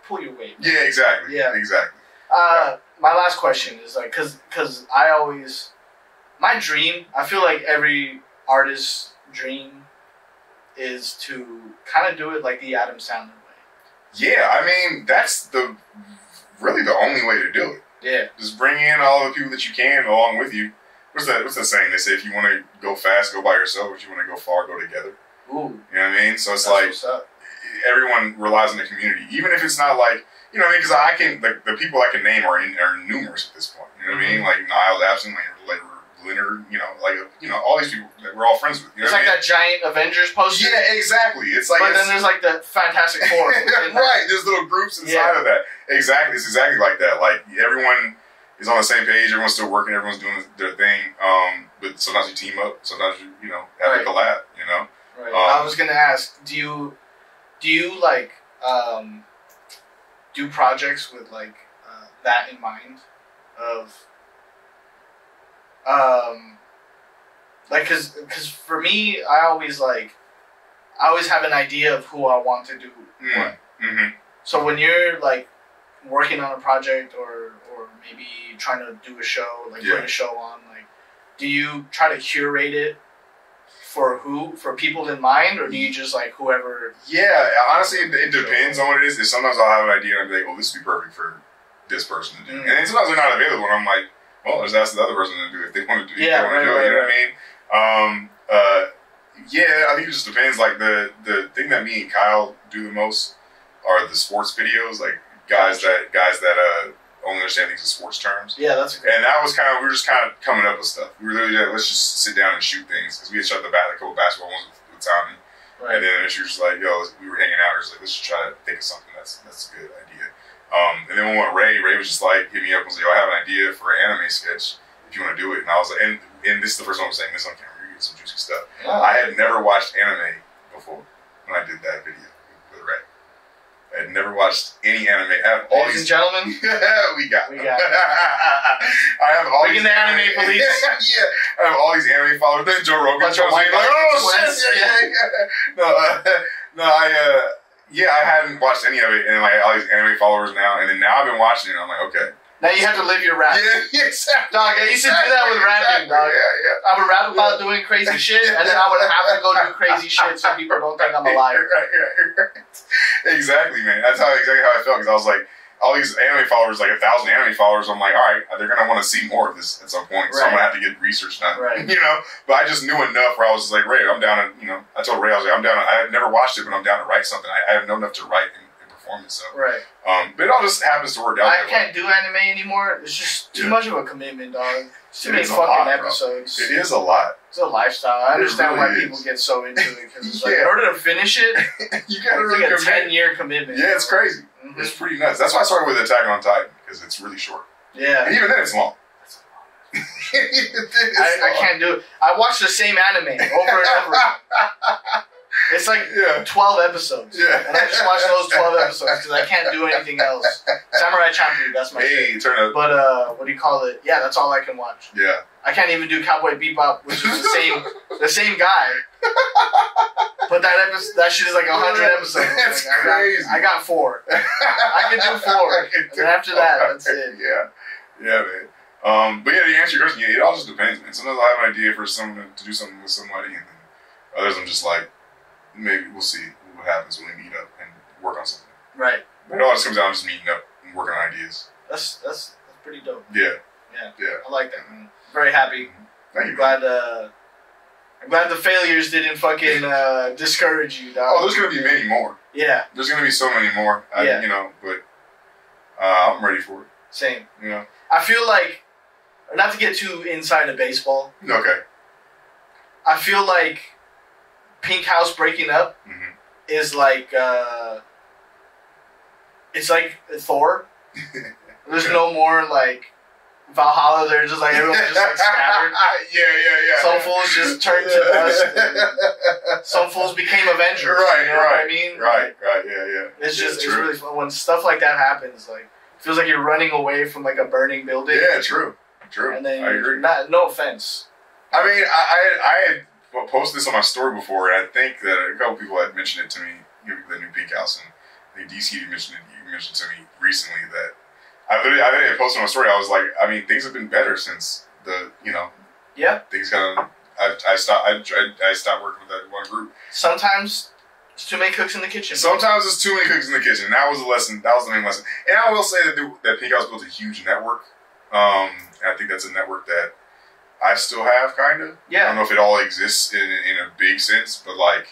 S1: pull your weight.
S2: Yeah, exactly.
S1: Yeah.
S2: exactly.
S1: Uh, my last question is like, cause, cause I always, my dream. I feel like every artist's dream is to kind of do it like the Adam Sandler way.
S2: Yeah, I mean, that's the really the only way to do it.
S1: Yeah.
S2: Just bring in all the people that you can along with you. What's that? What's that saying? They say if you want to go fast, go by yourself. If you want to go far, go together.
S1: Ooh.
S2: You know what I mean? So it's
S1: That's
S2: like everyone relies on the community, even if it's not like you know. what I mean, because I can the, the people I can name are in, are numerous at this point. You know what I
S1: Mm-hmm.
S2: mean? Like Niles Abson, like, like Leonard, you know, like you know all these people that we're all friends with. You know
S1: It's like
S2: I
S1: that giant Avengers poster.
S2: Yeah, exactly. It's like
S1: but
S2: it's,
S1: then there's like the Fantastic Four. [LAUGHS]
S2: right. There's little groups inside
S1: Yeah.
S2: of that. Exactly. It's exactly like that. Like everyone is on the same page. Everyone's still working. Everyone's doing their thing. Um, but sometimes you team up. Sometimes you you know have
S1: Right.
S2: a collab. You know.
S1: Right.
S2: Um,
S1: I was gonna ask, do you, do you like, um, do projects with like uh, that in mind, of, um, like, cause, cause for me, I always like, I always have an idea of who I want to do what.
S2: Mm-hmm.
S1: So when you're like working on a project or or maybe trying to do a show, like
S2: Yeah.
S1: put a show on, like, do you try to curate it for who for people in mind, or do you just like whoever?
S2: Yeah, honestly, it, it depends on what it is. Sometimes I'll have an idea and I'll be like, "Oh, this would be perfect for this person to do."
S1: Mm.
S2: And then sometimes they're not available, and I'm like, "Well, just ask the other person to do it if they want to do. it. Yeah,
S1: right,
S2: to do it."
S1: right,
S2: You know what I mean? Um, uh, yeah, I think it just depends. Like the the thing that me and Kyle do the most are the sports videos. Like guys that guys that uh only understand things in sports terms.
S1: Yeah, that's great.
S2: And that was kind of we were just kind of coming up with stuff. We were literally like, let's just sit down and shoot things because we had shot the bat a couple basketball ones with, with Tommy.
S1: Right.
S2: And then she was just like, yo, we were hanging out. We were just like, let's just try to think of something that's that's a good idea. Um, and then when we went Ray, Ray was just like, hit me up and was like, yo, I have an idea for an anime sketch if you want to do it. And I was like, and, and this is the first time I'm saying this on camera. You get some juicy stuff.
S1: Yeah.
S2: I had never watched anime before when I did that video with Ray. I had never watched any anime. I have all
S1: Ladies and
S2: these.
S1: gentlemen, [LAUGHS]
S2: we got.
S1: We
S2: them.
S1: got. [LAUGHS]
S2: I have all
S1: Bring in
S2: these
S1: the anime police. [LAUGHS]
S2: yeah, I have all these anime followers. Then Joe Rogan comes in like, oh shit, yeah, yeah, yeah. No, uh, no, I, uh, yeah, I hadn't watched any of it, and like all these anime followers now, and then now I've been watching it. and I'm like, okay,
S1: now you have to live your rap.
S2: yeah, [LAUGHS] exactly.
S1: Dog, I used to do that with rapping,
S2: Exactly,
S1: dog.
S2: Yeah, yeah.
S1: I would rap about doing crazy [LAUGHS] shit, and then I would have to go do crazy shit so people don't think I'm a [LAUGHS] liar.
S2: Right, right, right. Exactly, man. That's how exactly how I felt because I was like, all these anime followers, like a thousand anime followers. I'm like, all right, they're gonna want to see more of this at some point, so I'm gonna have to get research done.
S1: Right. [LAUGHS]
S2: You know, but I just knew enough where I was like, Ray, I'm down to, you know, I told Ray, I was like, I'm down. To, I have never watched it, but I'm down to write something. I, I have know enough to write and, and perform it. So,
S1: Right.
S2: um, but it all just happens to work out.
S1: I can't do anime anymore. It's just too
S2: Yeah.
S1: much of a commitment, dog. It's too
S2: It
S1: many fucking
S2: lot, bro.
S1: episodes.
S2: It is a lot.
S1: It's a lifestyle. I
S2: It
S1: understand why
S2: really
S1: people get so into it because it's like [LAUGHS] in order to finish it, [LAUGHS]
S2: you gotta really
S1: like a ten year commitment.
S2: Yeah, it's crazy.
S1: Mhm.
S2: It's pretty nuts. That's why I started with Attack on Titan because it's really short,
S1: Yeah.
S2: and even then, it's long.
S1: I, I can't do it. I watch the same anime over and over. [LAUGHS] It's like
S2: Yeah.
S1: 12 episodes.
S2: Yeah.
S1: And I just watch those 12 episodes because I can't do anything else. Samurai Champloo, that's my shit.
S2: Hey, turn up.
S1: But, uh, what do you call it? Yeah, that's all I can watch.
S2: Yeah.
S1: I can't even do Cowboy Bebop, which is the same the same guy. But that episode, that shit is like 100 episodes.
S2: That's
S1: Like, I got-
S2: crazy.
S1: I got four. [LAUGHS] I can do four. And then after that, that's it.
S2: Yeah. Yeah, man. Um, but yeah, to answer your question, yeah, it all just depends, man. Sometimes I have an idea for someone to do something with somebody, and then others I'm just like, maybe we'll see what happens when we meet up and work on something.
S1: Right.
S2: But it all just comes down to just meeting up and working on ideas.
S1: That's that's that's pretty dope.
S2: Yeah.
S1: Yeah.
S2: Yeah.
S1: I like that, man. Very happy.
S2: Thank you.
S1: I'm glad uh I'm glad the failures didn't fucking uh, discourage you, dog.
S2: Oh, there's gonna be many more.
S1: Yeah,
S2: There's gonna be so many more. I,
S1: Yeah.
S2: You know, but uh, I'm ready for it.
S1: same.
S2: You know.
S1: I feel like not to get too inside of baseball.
S2: Okay.
S1: I feel like Pink House breaking up
S2: hmm
S1: is like uh it's like Thor. [LAUGHS] There's no more like Valhalla. They're just like everyone's just like scattered. [LAUGHS]
S2: yeah, yeah, yeah.
S1: Some fools just turned to dust. [LAUGHS] Some fools became Avengers.
S2: Right,
S1: you know
S2: right,
S1: what I mean?
S2: Right, right, yeah, yeah.
S1: It's
S2: Yeah,
S1: just it's really fun when stuff like that happens. Like it feels like you're running away from like a burning building.
S2: Yeah, true, true.
S1: And then
S2: I agree.
S1: Not, no offense.
S2: I mean, I, I, I had posted this on my story before, and I think that a couple people had mentioned it to me. You know, the new Pink House, and I think DC mentioned it. You mentioned to me recently that I literally, I literally posted on my story. I was like, I mean, things have been better since the, you know,
S1: Yeah.
S2: things kind of. I, I stopped. I, I stopped working with that one group.
S1: Sometimes it's too many cooks in the kitchen.
S2: Sometimes there's too many cooks in the kitchen. That was the lesson. That was the main lesson. And I will say that the, that Pink House built a huge network. Um, and I think that's a network that I still have, kind of. Yeah. I don't know if it all exists in in a big sense, but like,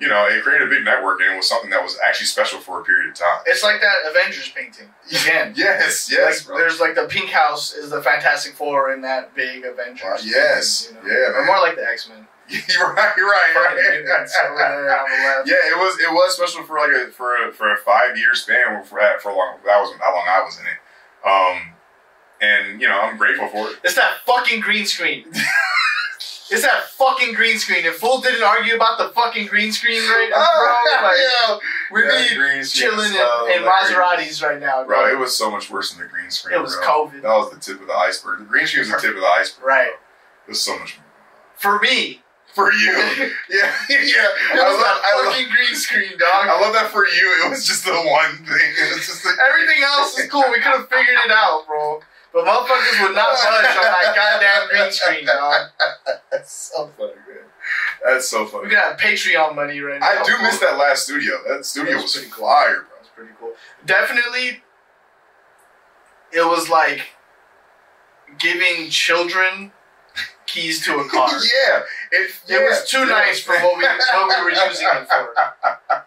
S2: you know, it created a big network, and it was something that was actually special for a period of time.
S1: It's like that Avengers painting again.
S2: Yes, [LAUGHS] yes,
S1: like, there's like the Pink House is the Fantastic Four in that big Avengers.
S2: Wow, yes.
S1: you know?
S2: Yeah,
S1: Or
S2: man.
S1: more like the X Men. [LAUGHS]
S2: you're right, you're right, right.
S1: mutants over there on the left.
S2: Yeah, it was it was special for like a for a, for a five year span for for a long that was how long I was in it. Um, and you know I'm grateful for it.
S1: It's that fucking green screen. [LAUGHS] It's that fucking green screen. If fools didn't argue about the fucking green screen right now, bro, [LAUGHS] like,
S2: yeah.
S1: we need chilling in, in Maseratis right now,
S2: Bro,
S1: bro.
S2: it was so much worse than the green screen.
S1: It was
S2: bro.
S1: COVID.
S2: That was the tip of the iceberg. The green screen was the tip of the iceberg.
S1: Right.
S2: It was so much
S1: For me,
S2: for you. [LAUGHS] Yeah, yeah.
S1: it
S2: I
S1: was
S2: love,
S1: that
S2: I, love,
S1: fucking green screen, dog.
S2: I love that for you. It was just the one thing. It was just like,
S1: Everything else is cool. We could have figured it out, bro. But motherfuckers would not [LAUGHS] budge on that goddamn green screen, dog.
S2: That's so funny, man. That's so
S1: We
S2: funny.
S1: could have Patreon money right now.
S2: I do
S1: bro.
S2: miss that last studio. That studio
S1: That was
S2: was
S1: pretty cool.
S2: fire, bro.
S1: That's pretty cool. Definitely, it was like giving children keys to a car. [LAUGHS]
S2: yeah, it,
S1: It was too
S2: yeah.
S1: nice for what we what we were using it for.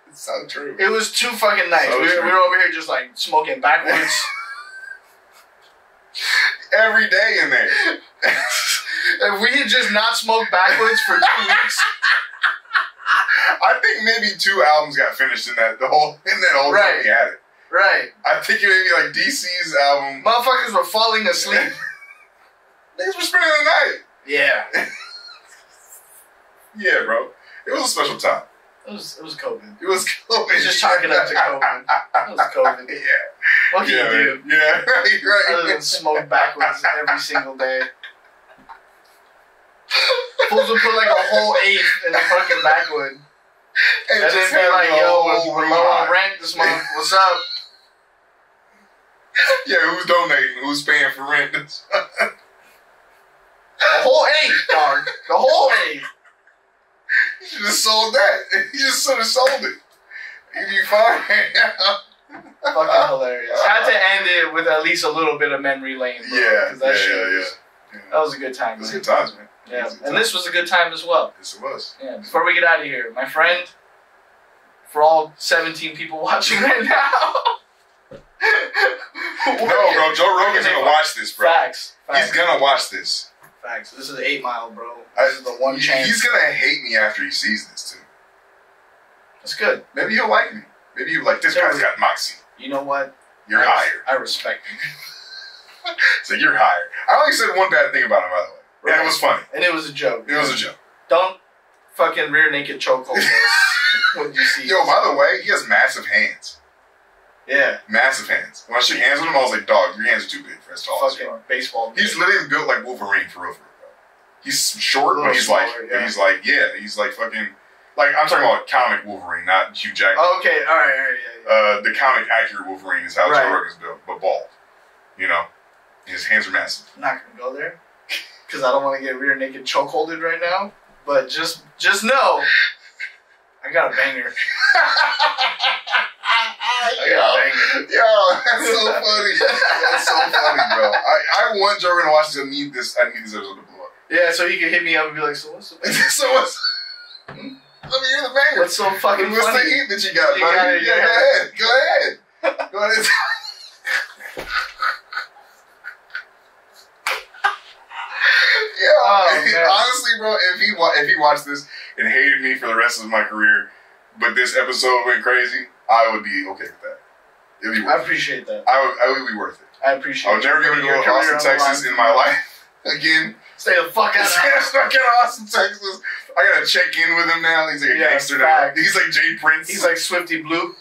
S2: It's [LAUGHS] so true.
S1: It was too fucking nice.
S2: So
S1: we, were, we were over here just like smoking backwoods.
S2: Every day in there. [LAUGHS]
S1: if we had just not smoked backwoods for two [LAUGHS] weeks,
S2: I think maybe two albums got finished in that the whole in that whole time
S1: Right.
S2: we had it.
S1: right?
S2: I think it maybe like DC's album.
S1: Motherfuckers were falling asleep. [LAUGHS]
S2: Niggas were spending the night.
S1: Yeah,
S2: Yeah, bro. It was a special time.
S1: it was it was COVID.
S2: It was COVID.
S1: It's just chalking up to COVID. It was COVID.
S2: yeah.
S1: What can
S2: yeah,
S1: you do?
S2: Yeah, right, [LAUGHS] right.
S1: other than smoke backwoods every single day. Fools would put like a whole eighth in the fucking backwood.
S2: and
S1: And
S2: just
S1: be
S2: have
S1: like, yo, we're low on rent this month. What's up?
S2: Yeah, who's donating? Who's paying for rent? [LAUGHS]
S1: The whole eighth, dog. The whole eighth.
S2: You should have sold that. [LAUGHS] You just should have sold it. You'd be fine.
S1: Fucking hilarious. Had to end it with at least a little bit of memory lane, bro.
S2: yeah,
S1: that
S2: yeah,
S1: shit
S2: yeah,
S1: was-
S2: yeah.
S1: That was a good time,
S2: It was
S1: man.
S2: good times, man.
S1: Yeah,
S2: It was a good
S1: and this was a good time as well.
S2: Yes, it was.
S1: Yeah. Before we get out of here, my friend, for all 17 people [LAUGHS] watching right now. [LAUGHS]
S2: No, bro. Joe Rogan's gonna watch this, bro.
S1: Facts. Facts.
S2: He's gonna watch this.
S1: Facts. This is eight mile, bro.
S2: I-
S1: This is the one
S2: He-
S1: chance.
S2: He's gonna hate me after he sees this too.
S1: That's good.
S2: Maybe he'll like me. Maybe he'll like this guy's got moxie.
S1: You know what?
S2: You're
S1: I,
S2: hired.
S1: I respect him. [LAUGHS]
S2: So you're hired. I only said one bad thing about him, by the way. And it was funny.
S1: And it was a joke.
S2: It was a joke.
S1: Don't fucking rear naked chokehold us [LAUGHS] when you see
S2: Yo, by the way, he has massive hands.
S1: Yeah.
S2: Massive hands. When I shook hands with him, I was like, dog, your hands are too big for as tall as you
S1: Fucking
S2: are.
S1: baseball.
S2: He's literally built like Wolverine for real, for real. bro. He's short, but he's like,
S1: smaller,
S2: but
S1: yeah.
S2: he's like, yeah, he's like fucking, like I'm talking about comic Wolverine, not Hugh Jackman.
S1: Oh, okay. All right. All right. Yeah. yeah.
S2: Uh, the comic accurate Wolverine is how
S1: Right.
S2: Joe Rogan's built, but bald. You know, his hands are massive.
S1: I'm not gonna go there because I don't want to get rear naked chokeholded right now. But just just know, I got a banger. [LAUGHS] I got a banger.
S2: Yo, that's so funny. That's so funny, bro. I, I want Joe Rogan to watch this. I need this. I need this episode to blow up.
S1: Yeah, so he can hit me up and be like, "So what's the [LAUGHS]
S2: so what's? Let me hear the banger.
S1: What's so fucking
S2: What's
S1: funny?"
S2: the heat that you got,
S1: You
S2: buddy?
S1: got it,
S2: yeah,
S1: yeah.
S2: go ahead. Go ahead. Go ahead. [LAUGHS] yeah.
S1: Oh, man. [LAUGHS]
S2: Honestly, bro, if he wa- if he watched this and hated me for the rest of my career, but this episode went crazy, I would be okay with that. It'd be
S1: I
S2: worth it.
S1: appreciate that.
S2: I would, I would be worth it.
S1: I appreciate.
S2: I would never be able to go to Austin, Texas in my [LAUGHS] life again.
S1: Stay the fuck out of
S2: I'm stuck in Austin, Texas. I gotta check in with him now. He's like a
S1: Yeah,
S2: gangster now. He's like J. Prince.
S1: He's like Swifty Blue.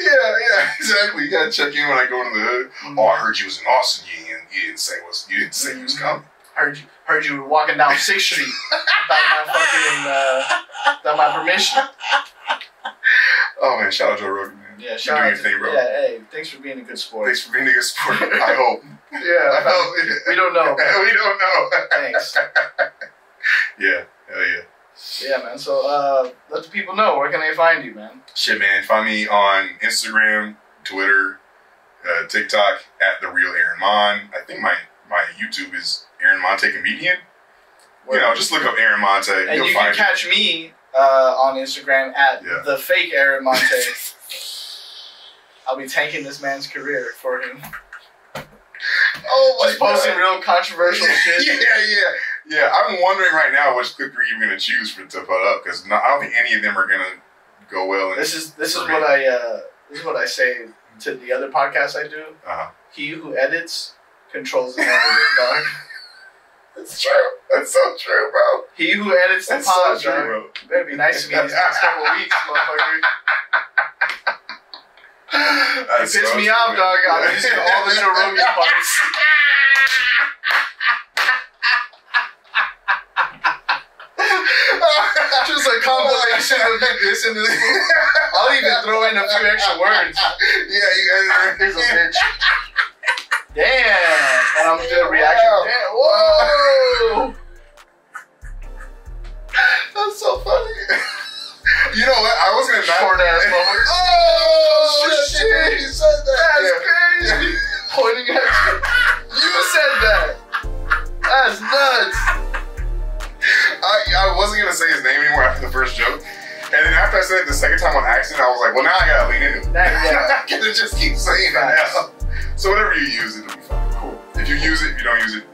S2: yeah, yeah, [LAUGHS] exactly. You gotta check in when I go into the hood. Oh, I heard you was in Austin. You didn't, you didn't say was you didn't say you was
S1: Mhm.
S2: coming.
S1: Heard you heard you were walking down Sixth Street without my fucking uh, without my permission. [LAUGHS]
S2: Oh man, shout out Joe Rogan.
S1: Yeah, shout out to. Yeah, hey, thanks for being a good sport.
S2: Thanks for being a good sport. [LAUGHS] I hope.
S1: yeah, I
S2: hope. [LAUGHS]
S1: we don't know. [LAUGHS]
S2: we don't know.
S1: Thanks.
S2: yeah, hell yeah.
S1: Yeah, man. So uh, let the people know where can they find you, man.
S2: Shit, man. Find me on Instagram, Twitter, uh, TikTok at the real Aaron Mon. I think my my YouTube is Aaron Monte Comedian. You know, just look up Aaron Monte.
S1: and
S2: You'll
S1: you can catch me uh, on Instagram at
S2: Yeah.
S1: the fake Aaron Monte. I'll be tanking this man's career for him.
S2: Oh my
S1: Just posting
S2: God.
S1: real controversial [LAUGHS] shit.
S2: yeah, yeah. Yeah. I'm wondering right now which clip you're even gonna choose for to put up because I don't think any of them are gonna go well.
S1: This is this is
S2: me.
S1: what I uh, this is what I say to the other podcasts I do.
S2: uh-huh.
S1: He who edits controls the narrative, [LAUGHS] dog.
S2: It's true. That's so true, bro.
S1: He who edits the
S2: That's so
S1: pod,
S2: true,
S1: dog.
S2: bro.
S1: Better be nice to me these next couple weeks, [LAUGHS] motherfucker. [LAUGHS] It pissed me off, dog. I'm using all the Rogan parts. [LAUGHS] Just a compilation of this and this. I'll even throw in a few extra words.
S2: Yeah, you guys [LAUGHS]
S1: Here's a bitch. Damn. And I'm doing a reaction.
S2: Wow.
S1: Damn. Whoa.
S2: That's so funny. You know what? I was gonna not.
S1: Short ass motherfucker. [LAUGHS]
S2: Oh,
S1: shit.
S2: shit! You said that.
S1: That's
S2: Yeah.
S1: crazy. [LAUGHS] Pointing at you. You said that. That's nuts.
S2: I, I wasn't gonna say his name anymore after the first joke, and then after I said it the second time on accident, I was like, well, now I gotta lean into it.
S1: That- yeah. [LAUGHS]
S2: I gotta just keep saying that. So whatever you use, it'll be fine.
S1: Cool.
S2: If you use it, if you don't use it.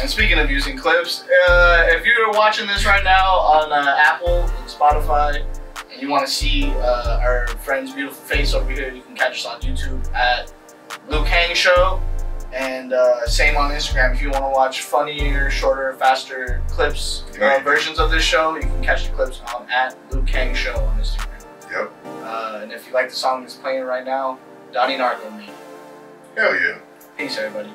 S1: And speaking of using clips, uh, if you're watching this right now on uh, Apple and Spotify, and you want to see uh, our friend's beautiful face over here, you can catch us on YouTube at Lou Kang Show. And uh, same on Instagram. If you want to watch funnier, shorter, faster clips, uh, versions of this show, you can catch the clips on at Lou Kang Show on Instagram.
S2: Yep.
S1: Uh, and if you like the song that's playing right now, Donnie Narco it.
S2: Hell yeah.
S1: Peace, everybody.